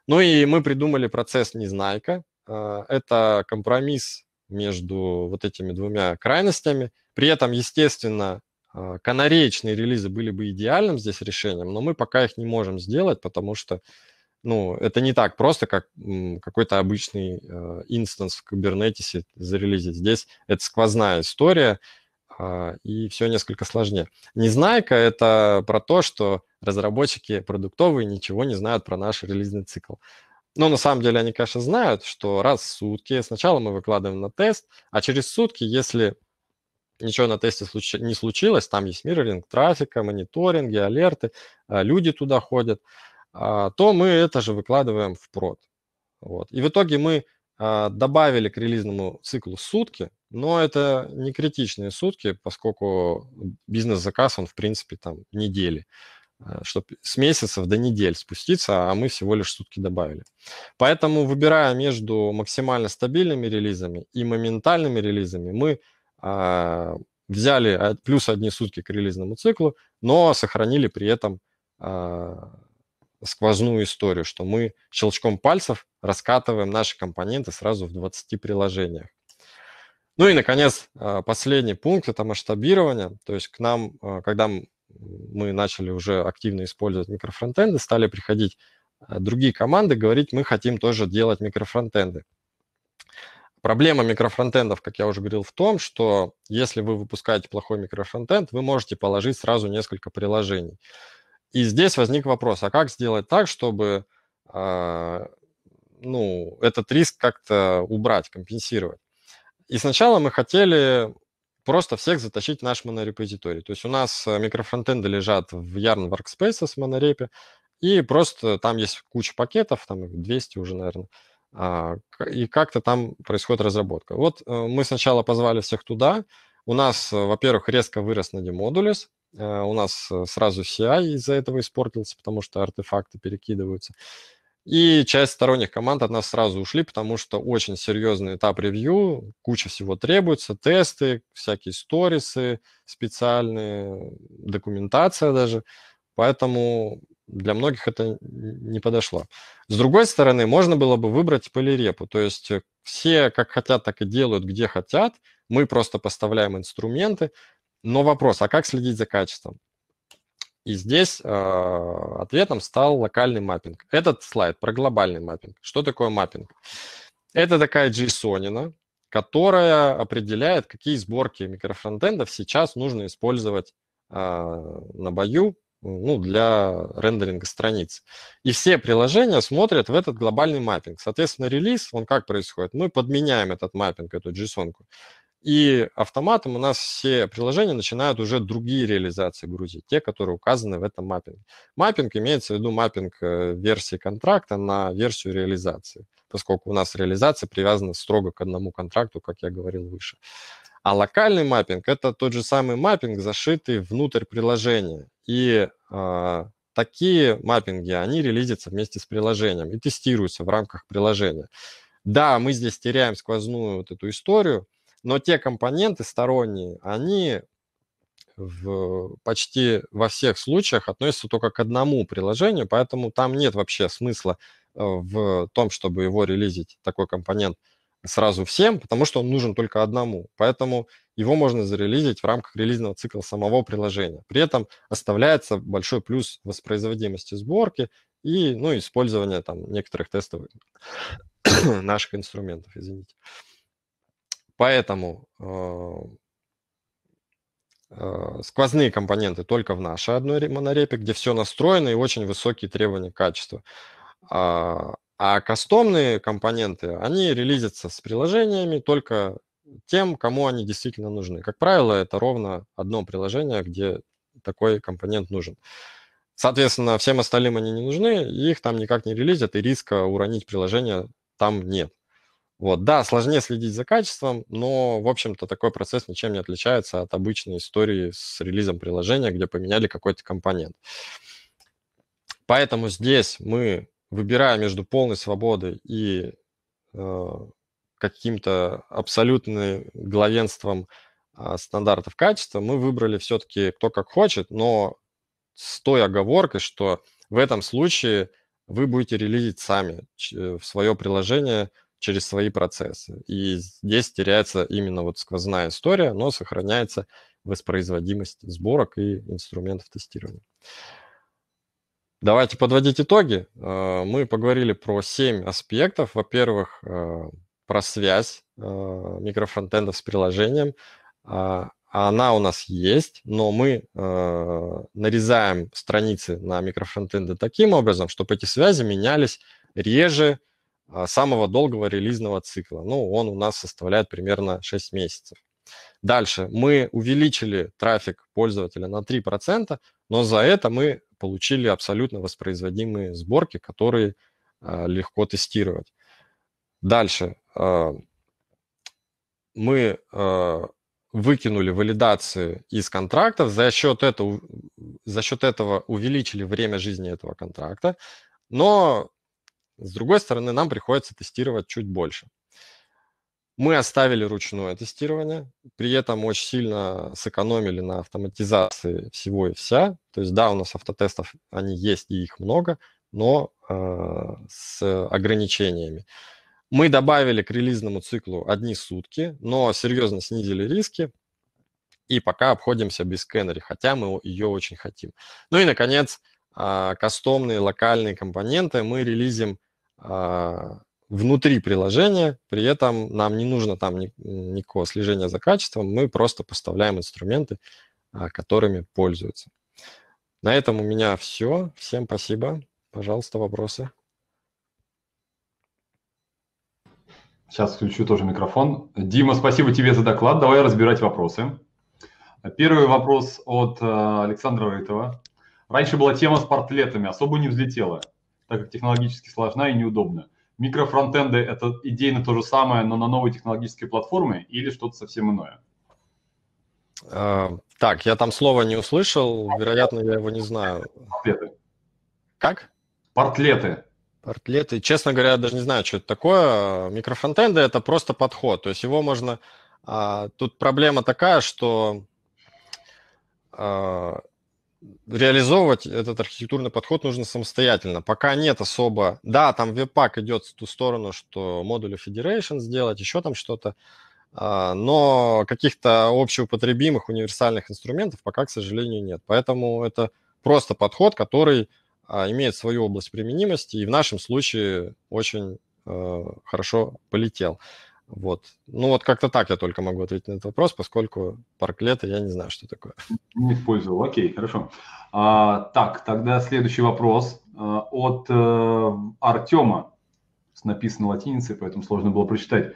Speaker 2: Ну и мы придумали процесс Незнайка. А, это компромисс между вот этими двумя крайностями. При этом, естественно, а, канареечные релизы были бы идеальным здесь решением, но мы пока их не можем сделать, потому что ну, это не так просто, как какой-то обычный э, инстанс в Kubernetes зарелизить. Здесь это сквозная история, и все несколько сложнее. Незнайка – это про то, что разработчики продуктовые ничего не знают про наш релизный цикл. Но на самом деле они, конечно, знают, что раз в сутки сначала мы выкладываем на тест, а через сутки, если ничего на тесте не случилось, там есть мирроринг трафика, мониторинги, алерты, э, люди туда ходят – а, то мы это же выкладываем в прод. Вот. И в итоге мы а, добавили к релизному циклу сутки, но это не критичные сутки, поскольку бизнес-заказ, он в принципе там недели а, чтобы с месяцев до недель спуститься, а мы всего лишь сутки добавили. Поэтому, выбирая между максимально стабильными релизами и моментальными релизами, мы а, взяли плюс одни сутки к релизному циклу, но сохранили при этом а, сквозную историю, что мы щелчком пальцев раскатываем наши компоненты сразу в 20 приложениях. Ну и, наконец, а, последний пункт – это масштабирование. То есть к нам, а, когда мы начали уже активно использовать микрофронтенды, стали приходить а, другие команды, говорить, мы хотим тоже делать микрофронтенды. Проблема микрофронтендов, как я уже говорил, в том, что если вы выпускаете плохой микрофронтенд, вы можете положить сразу несколько приложений. И здесь возник вопрос, а как сделать так, чтобы э, ну, этот риск как-то убрать, компенсировать? И сначала мы хотели просто всех затащить в наш монорепозиторий. То есть у нас э, микрофронтенды лежат в Yarn Workspace в монорепе, и просто там есть куча пакетов, там 200 уже, наверное, а, и как-то там происходит разработка. Вот э, мы сначала позвали всех туда. У нас, э, во-первых, резко вырос на демодулис, у нас э, сразу CI из-за этого испортился, потому что артефакты перекидываются. И часть сторонних команд от нас сразу ушли, потому что очень серьезный этап ревью, куча всего требуется, тесты, всякие сторисы специальные, документация даже. Поэтому для многих это не подошло. С другой стороны, можно было бы выбрать полирепу, то есть э, все как хотят, так и делают, где хотят. Мы просто поставляем инструменты, но вопрос, а как следить за качеством? И здесь э, ответом стал локальный маппинг. Этот слайд про глобальный маппинг. Что такое маппинг? Это такая JSON, которая определяет, какие сборки микрофронтендов сейчас нужно использовать э, на бою ну, для рендеринга страниц. И все приложения смотрят в этот глобальный маппинг. Соответственно, релиз, он как происходит? Мы подменяем этот маппинг, эту JSON. И автоматом у нас все приложения начинают уже другие реализации грузить, те, которые указаны в этом маппинге. Маппинг имеется в виду маппинг э, версии контракта на версию реализации, поскольку у нас реализация привязана строго к одному контракту, как я говорил выше. А локальный маппинг – это тот же самый маппинг, зашитый внутрь приложения. И э, такие маппинги, они релизятся вместе с приложением и тестируются в рамках приложения. Да, мы здесь теряем сквозную вот эту историю – но те компоненты сторонние, они в, почти во всех случаях относятся только к одному приложению, поэтому там нет вообще смысла э, в том, чтобы его релизить, такой компонент, сразу всем, потому что он нужен только одному. Поэтому его можно зарелизить в рамках релизного цикла самого приложения. При этом оставляется большой плюс воспроизводимости сборки и ну, использования там, некоторых тестовых *coughs* наших инструментов, извините. Поэтому э, э, сквозные компоненты только в нашей одной монорепе, где все настроено и очень высокие требования к качеству. А, а кастомные компоненты, они релизятся с приложениями только тем, кому они действительно нужны. Как правило, это ровно одно приложение, где такой компонент нужен. Соответственно, всем остальным они не нужны, их там никак не релизят, и риска уронить приложение там нет. Вот, да, сложнее следить за качеством, но, в общем-то, такой процесс ничем не отличается от обычной истории с релизом приложения, где поменяли какой-то компонент. Поэтому здесь мы, выбирая между полной свободой и э, каким-то абсолютным главенством э, стандартов качества, мы выбрали все-таки кто как хочет, но с той оговоркой, что в этом случае вы будете релизить сами в свое приложение через свои процессы. И здесь теряется именно вот сквозная история, но сохраняется воспроизводимость сборок и инструментов тестирования. Давайте подводить итоги. Э, мы поговорили про 7 аспектов. Во-первых, э, про связь э, микрофронтендов с приложением. А, она у нас есть, но мы нарезаем страницы на микрофронтенды таким образом, чтобы эти связи менялись реже самого долгого релизного цикла. Ну, он у нас составляет примерно 6 месяцев. Дальше мы увеличили трафик пользователя на 3%, но за это мы получили абсолютно воспроизводимые сборки, которые а, легко тестировать. Дальше а, мы а, выкинули валидации из контрактов, за счет, этого, за счет этого увеличили время жизни этого контракта, но с другой стороны нам приходится тестировать чуть больше. Мы оставили ручное тестирование, при этом очень сильно сэкономили на автоматизации всего и вся. То есть да, у нас автотестов, они есть и их много, но э, с ограничениями. Мы добавили к релизному циклу одни сутки, но серьезно снизили риски и пока обходимся без скэнери, хотя мы ее очень хотим. Ну и, наконец, э, кастомные локальные компоненты мы релизим внутри приложения, при этом нам не нужно там никакого слежения за качеством, мы просто поставляем инструменты, а, которыми пользуются. На этом у меня все. Всем спасибо. Пожалуйста, вопросы.
Speaker 1: Сейчас включу тоже микрофон. Дима, спасибо тебе за доклад. Давай разбирать вопросы. Первый вопрос от э, Александра Рытова. Раньше была тема с портлетами, особо не взлетела, так как технологически сложна и неудобна. Микрофронтенды – это идейно то же самое, но на новой технологической платформе или что-то совсем иное?
Speaker 2: А, так, я там слова не услышал, вероятно, я его не знаю.
Speaker 1: Портреты.
Speaker 2: Как?
Speaker 1: Портлеты.
Speaker 2: Портлеты. Честно говоря, я даже не знаю, что это такое. Микрофронтенды – это просто подход. То есть его можно… А, тут проблема такая, что а, реализовывать этот архитектурный подход нужно самостоятельно. Пока нет особо... Да, там веб-пак идет в ту сторону, что модули Federation сделать, еще там что-то, а, но каких-то общеупотребимых универсальных инструментов пока, к сожалению, нет. Поэтому это просто подход, который а, имеет свою область применимости и в нашем случае очень хорошо полетел. Вот. Ну вот как-то так я только могу ответить на этот вопрос, поскольку парклеты я не знаю, что такое.
Speaker 1: Не использовал, окей, хорошо. А, так, тогда следующий вопрос а, от э, Артема. Написано латиницей, поэтому сложно было прочитать.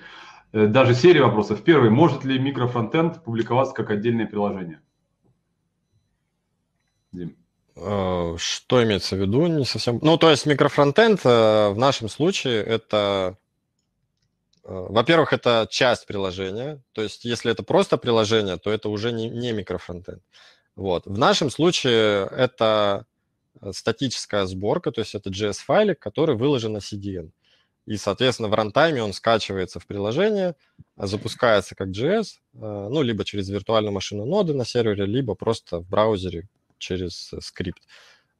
Speaker 1: Э, даже серия вопросов. Первый. Может ли микрофронтенд публиковаться как отдельное приложение?
Speaker 2: Дим. Э, что имеется в виду? Не совсем. Ну, то есть микрофронтенд э, в нашем случае это Э, во-первых, это часть приложения. То есть, если это просто приложение, то это уже не, не микрофронтенд. Вот. В нашем случае это э, статическая сборка, то есть это JS-файлик, который выложен на CDN. И, соответственно, в рантайме он скачивается в приложение, запускается как JS, э, ну, либо через виртуальную машину ноды на сервере, либо просто в браузере через скрипт.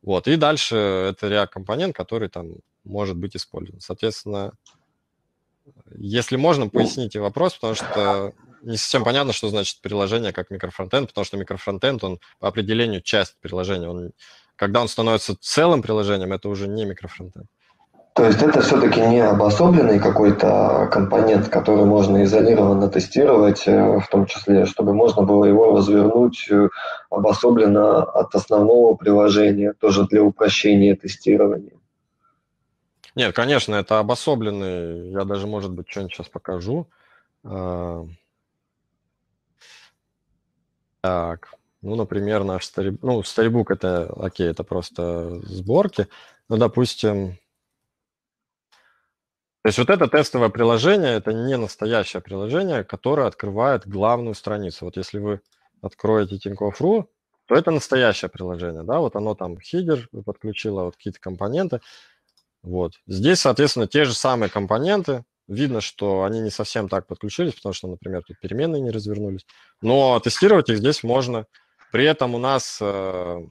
Speaker 2: Вот. И дальше это React-компонент, который там может быть использован. Соответственно, если можно, поясните вопрос, потому что не совсем понятно, что значит приложение как микрофронтенд, потому что микрофронтенд, он по определению часть приложения. Он, когда он становится целым приложением, это уже не микрофронтенд.
Speaker 3: То есть это все-таки не обособленный какой-то компонент, который можно изолированно тестировать, э, в том числе, чтобы можно было его развернуть э, обособленно от основного приложения, тоже для упрощения тестирования.
Speaker 2: Нет, конечно, это обособленный. Я даже, может быть, что-нибудь сейчас покажу. А, так, ну, например, наш старибук. Ну, старибук это, окей, это просто сборки. Ну, допустим, то есть вот это тестовое приложение, это не настоящее приложение, которое открывает главную страницу. Вот если вы откроете Tinkoff.ru, то это настоящее приложение, да, вот оно там хидер подключило, вот какие-то компоненты. Вот. Здесь, соответственно, те же самые компоненты. Видно, что они не совсем так подключились, потому что, например, тут переменные не развернулись. Но тестировать их здесь можно. При этом у нас, э,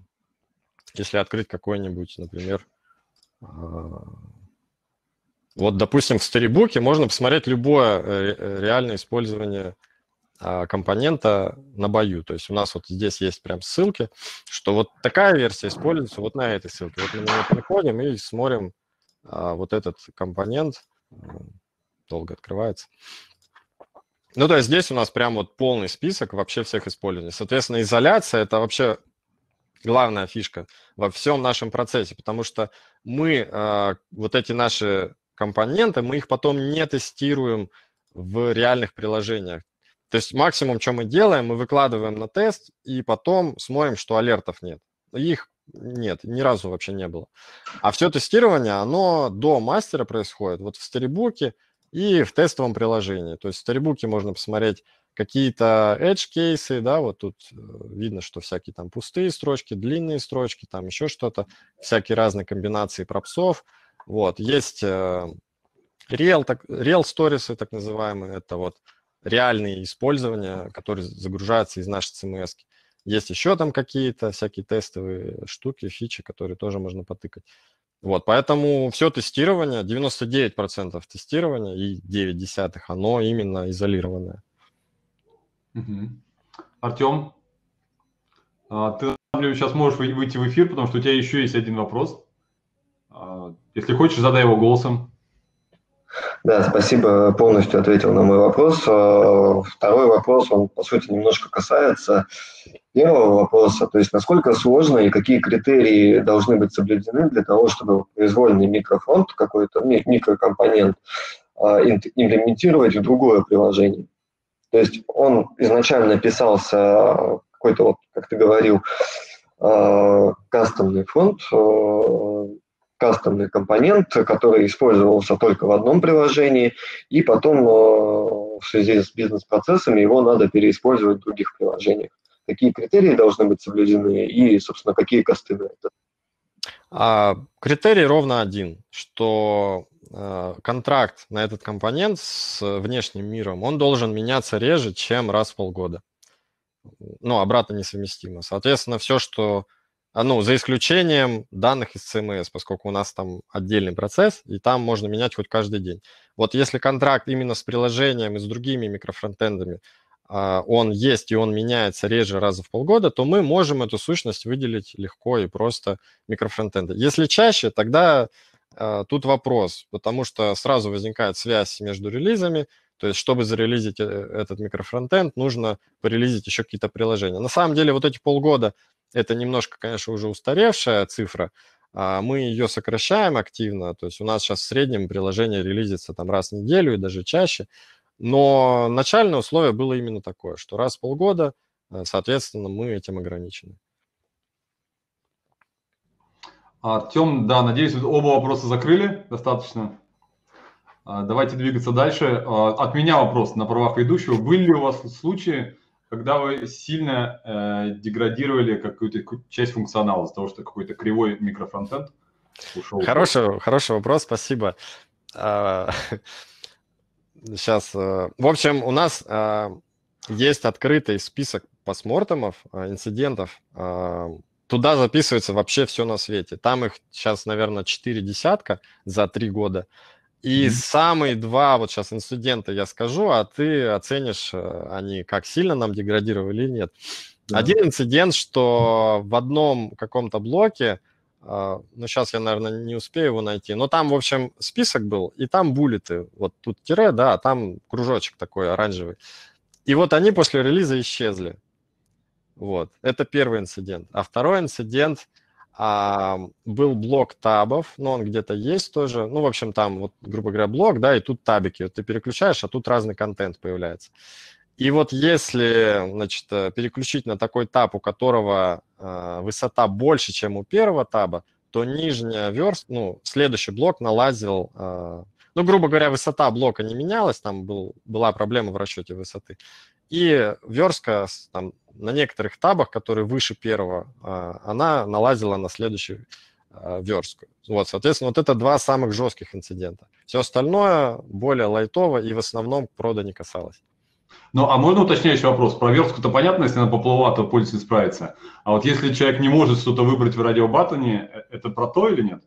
Speaker 2: если открыть какой-нибудь, например, э, вот, допустим, в Storybook можно посмотреть любое э, реальное использование а, компонента на бою. То есть у нас вот здесь есть прям ссылки, что вот такая версия используется вот на этой ссылке. Вот мы на нее переходим и смотрим а, вот этот компонент. Долго открывается. Ну, то есть здесь у нас прям вот полный список вообще всех использований. Соответственно, изоляция – это вообще главная фишка во всем нашем процессе, потому что мы э, вот эти наши компоненты, мы их потом не тестируем в реальных приложениях. То есть максимум, что мы делаем, мы выкладываем на тест и потом смотрим, что алертов нет. Их нет, ни разу вообще не было. А все тестирование, оно до мастера происходит. Вот в сторибуке и в тестовом приложении. То есть в Storybook можно посмотреть какие-то edge кейсы, да, вот тут э, видно, что всякие там пустые строчки, длинные строчки, там еще что-то, всякие разные комбинации пропсов. Вот, есть э, real, так, real stories, так называемые, это вот реальные использования, которые загружаются из нашей CMS. Есть еще там какие-то всякие тестовые штуки, фичи, которые тоже можно потыкать. Вот, поэтому все тестирование, 99% тестирования и 9 десятых, оно именно изолированное.
Speaker 1: Угу. Артем, а, ты сейчас можешь выйти в эфир, потому что у тебя еще есть один вопрос. А, если хочешь, задай его голосом.
Speaker 3: Да, спасибо, полностью ответил на мой вопрос. А, второй вопрос, он, по сути, немножко касается первого вопроса, то есть насколько сложно и какие критерии должны быть соблюдены для того, чтобы произвольный микрофронт, какой-то микрокомпонент, а, имплементировать в другое приложение. То есть он изначально писался какой-то, вот, как ты говорил, а, кастомный фронт, кастомный компонент, который использовался только в одном приложении, и потом э, в связи с бизнес-процессами его надо переиспользовать в других приложениях. Какие критерии должны быть соблюдены и, собственно, какие косты на это?
Speaker 2: А, критерий ровно один, что э, контракт на этот компонент с внешним миром, он должен меняться реже, чем раз в полгода. Ну, обратно несовместимо. Соответственно, все, что ну, за исключением данных из CMS, поскольку у нас там отдельный процесс, и там можно менять хоть каждый день. Вот если контракт именно с приложением и с другими микрофронтендами, а, он есть и он меняется реже раза в полгода, то мы можем эту сущность выделить легко и просто микрофронтенда. Если чаще, тогда а, тут вопрос, потому что сразу возникает связь между релизами, то есть, чтобы зарелизить э, этот микрофронтенд, нужно порелизить еще какие-то приложения. На самом деле, вот эти полгода это немножко, конечно, уже устаревшая цифра, а мы ее сокращаем активно, то есть у нас сейчас в среднем приложение релизится там раз в неделю и даже чаще, но начальное условие было именно такое, что раз в полгода, э, соответственно, мы этим ограничены.
Speaker 1: Артем, да, надеюсь, оба вопроса закрыли достаточно. А, давайте двигаться дальше. А, от меня вопрос на правах ведущего. Были ли у вас случаи, когда вы сильно э, деградировали какую-то часть функционала из-за того, что какой-то кривой микрофронтенд
Speaker 2: ушел? Хороший, хороший вопрос, спасибо. *laughs* Сейчас, э, в общем, у нас э, есть открытый список постмортемов, э, инцидентов. Туда записывается вообще все на свете. Там их сейчас, наверное, четыре десятка за три года. И mm-hmm. самые два вот сейчас инцидента я скажу, а ты оценишь, э, они как сильно нам деградировали или нет. Yeah. Один инцидент, что в одном каком-то блоке, э, ну сейчас я, наверное, не успею его найти, но там, в общем, список был, и там буллеты, вот тут тире, да, а там кружочек такой оранжевый. И вот они после релиза исчезли. Вот, это первый инцидент. А второй инцидент – а, был блок табов, но он где-то есть тоже. Ну, в общем, там, вот, грубо говоря, блок, да, и тут табики. Вот ты переключаешь, а тут разный контент появляется. И вот если, значит, э, переключить на такой таб, у которого э, высота больше, чем у первого таба, то нижняя верст, ну, следующий блок налазил, э, ну, грубо говоря, высота блока не менялась, там был, была проблема в расчете высоты. И верстка там, на некоторых табах, которые выше первого, а, она налазила на следующую а, верстку. Вот, соответственно, вот это два самых жестких инцидента. Все остальное более лайтово и в основном прода не касалось.
Speaker 1: Ну, а можно уточняющий вопрос? Про верстку-то понятно, если она поплыла, то пользователь справится. А вот если человек не может что-то выбрать в радиобаттоне, э, это про то или нет?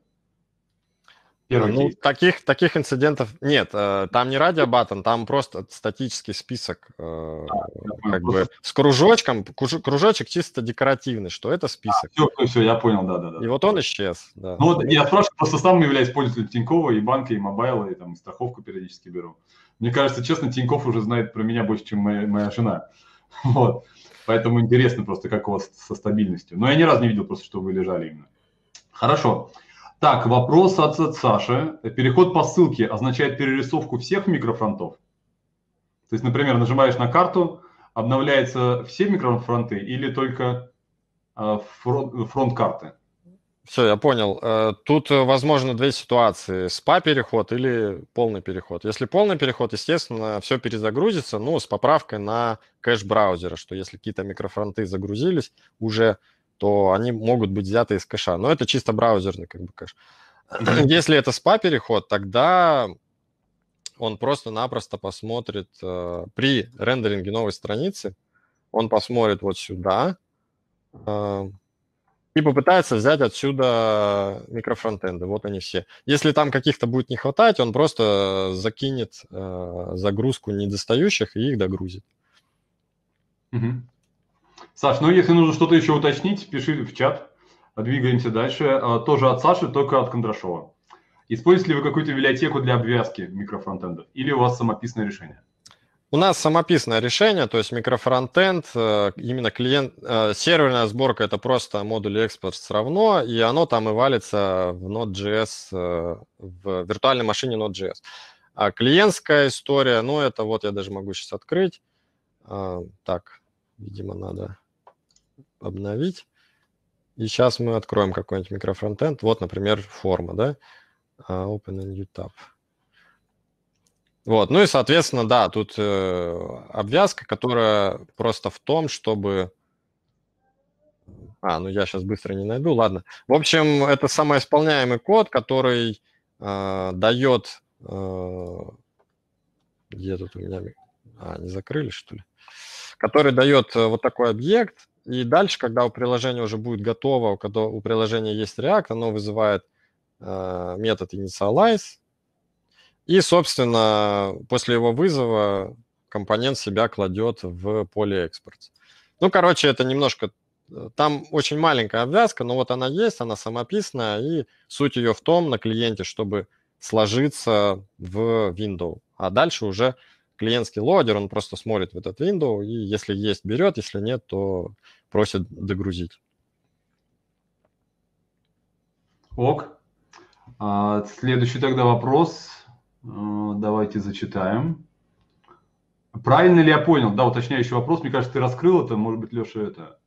Speaker 2: Первый ну, таких, таких инцидентов нет. Э, там не радиобаттон, там просто статический список э, а, как бы с кружочком. Кружочек чисто декоративный, что это список.
Speaker 1: А, все, все, я понял, да, да, да.
Speaker 2: И вот он исчез. Да.
Speaker 1: Ну вот я спрашиваю, просто сам являюсь пользователем Тинькова и банка, и мобайла, и там страховку периодически беру. Мне кажется, честно, Тиньков уже знает про меня больше, чем моя, моя жена. *laughs* Вот. Поэтому интересно просто, как у вас со стабильностью. Но я ни разу не видел просто, что вы лежали именно. Хорошо. Так, вопрос от, Саши. Переход по ссылке означает перерисовку всех микрофронтов? То есть, например, нажимаешь на карту, обновляются все микрофронты или только э, фронт, карты?
Speaker 2: Все, я понял. Э, тут э, возможно две ситуации. СПА-переход или полный переход. Если полный переход, естественно, все перезагрузится, ну, с поправкой на кэш браузера, что если какие-то микрофронты загрузились уже то они могут быть взяты из кэша. Но это чисто браузерный как бы кэш. *laughs* Если это SPA-переход, тогда он просто-напросто посмотрит э, при рендеринге новой страницы, он посмотрит вот сюда э, и попытается взять отсюда микрофронтенды. Вот они все. Если там каких-то будет не хватать, он просто закинет э, загрузку недостающих и их догрузит.
Speaker 1: Угу. Саш, ну если нужно что-то еще уточнить, пиши в чат. Двигаемся дальше. А, тоже от Саши, только от Кондрашова. Используете ли вы какую-то библиотеку для обвязки микрофронтендов или у вас самописное решение?
Speaker 2: У нас самописное решение, то есть микрофронтенд, э, именно клиент, э, серверная сборка это просто модуль экспорт равно, и оно там и валится в Node.js, э, в виртуальной машине Node.js. А клиентская история, ну это вот я даже могу сейчас открыть. Так, видимо, надо обновить. И сейчас мы откроем какой-нибудь микрофронтенд. Вот, например, форма, да? А, open new tab. Вот, ну и, соответственно, да, тут э, обвязка, которая просто в том, чтобы... А, ну я сейчас быстро не найду, ладно. В общем, это самоисполняемый код, который э, дает... Э, где тут у меня... А, не закрыли, что ли? Который дает э, вот такой объект, и дальше, когда у приложения уже будет готово, когда у приложения есть React, оно вызывает э, метод initialize, и, собственно, после его вызова компонент себя кладет в поле экспорт. Ну, короче, это немножко... Э, там очень маленькая обвязка, но вот она есть, она самописная, и суть ее в том на клиенте, чтобы сложиться в window. А дальше уже клиентский лодер, он просто смотрит в этот window, и если есть, берет, если нет, то просит догрузить.
Speaker 1: Ок. А, следующий тогда вопрос. А, давайте зачитаем. Правильно ли я понял? Да, уточняющий вопрос. Мне кажется, ты раскрыл это. Может быть, Леша это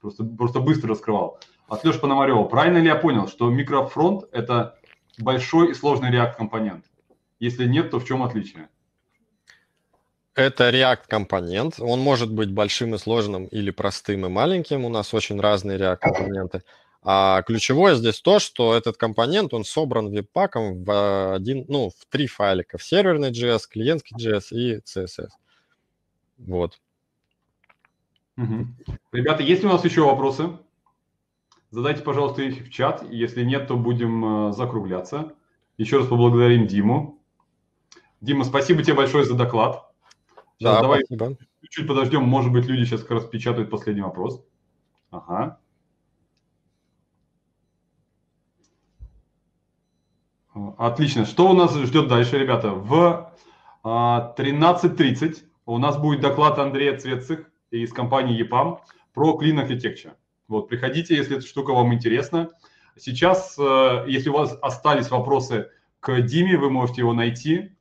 Speaker 1: просто, просто быстро раскрывал. От Леши Пономарева. Правильно ли я понял, что микрофронт – это большой и сложный React-компонент? Если нет, то в чем отличие?
Speaker 2: Это React компонент. Он может быть большим и сложным или простым и маленьким. У нас очень разные React компоненты. А ключевое здесь то, что этот компонент, он собран веб-паком в один, ну, в три файлика. В серверный JS, клиентский JS и CSS. Вот.
Speaker 1: Угу. Ребята, есть ли у нас еще вопросы? Задайте, пожалуйста, их в чат. Если нет, то будем э, закругляться. Еще раз поблагодарим Диму. Дима, спасибо тебе большое за доклад. Да, давай спасибо. чуть-чуть подождем, может быть, люди сейчас как раз печатают последний вопрос. Ага. Отлично. Что у нас ждет дальше, ребята? В 13.30 а, у нас будет доклад Андрея Цветцих из компании EPAM про Clean Architecture. Вот, приходите, если эта штука вам интересна. Сейчас, э, если у вас остались вопросы к Диме, вы можете его найти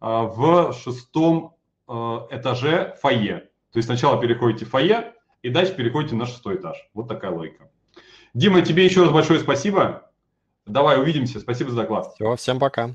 Speaker 1: а, в шестом этаже фойе. То есть сначала переходите в фойе, и дальше переходите на шестой этаж. Вот такая логика. Дима, тебе еще раз большое спасибо. Давай увидимся. Спасибо за доклад.
Speaker 2: Все, всем пока.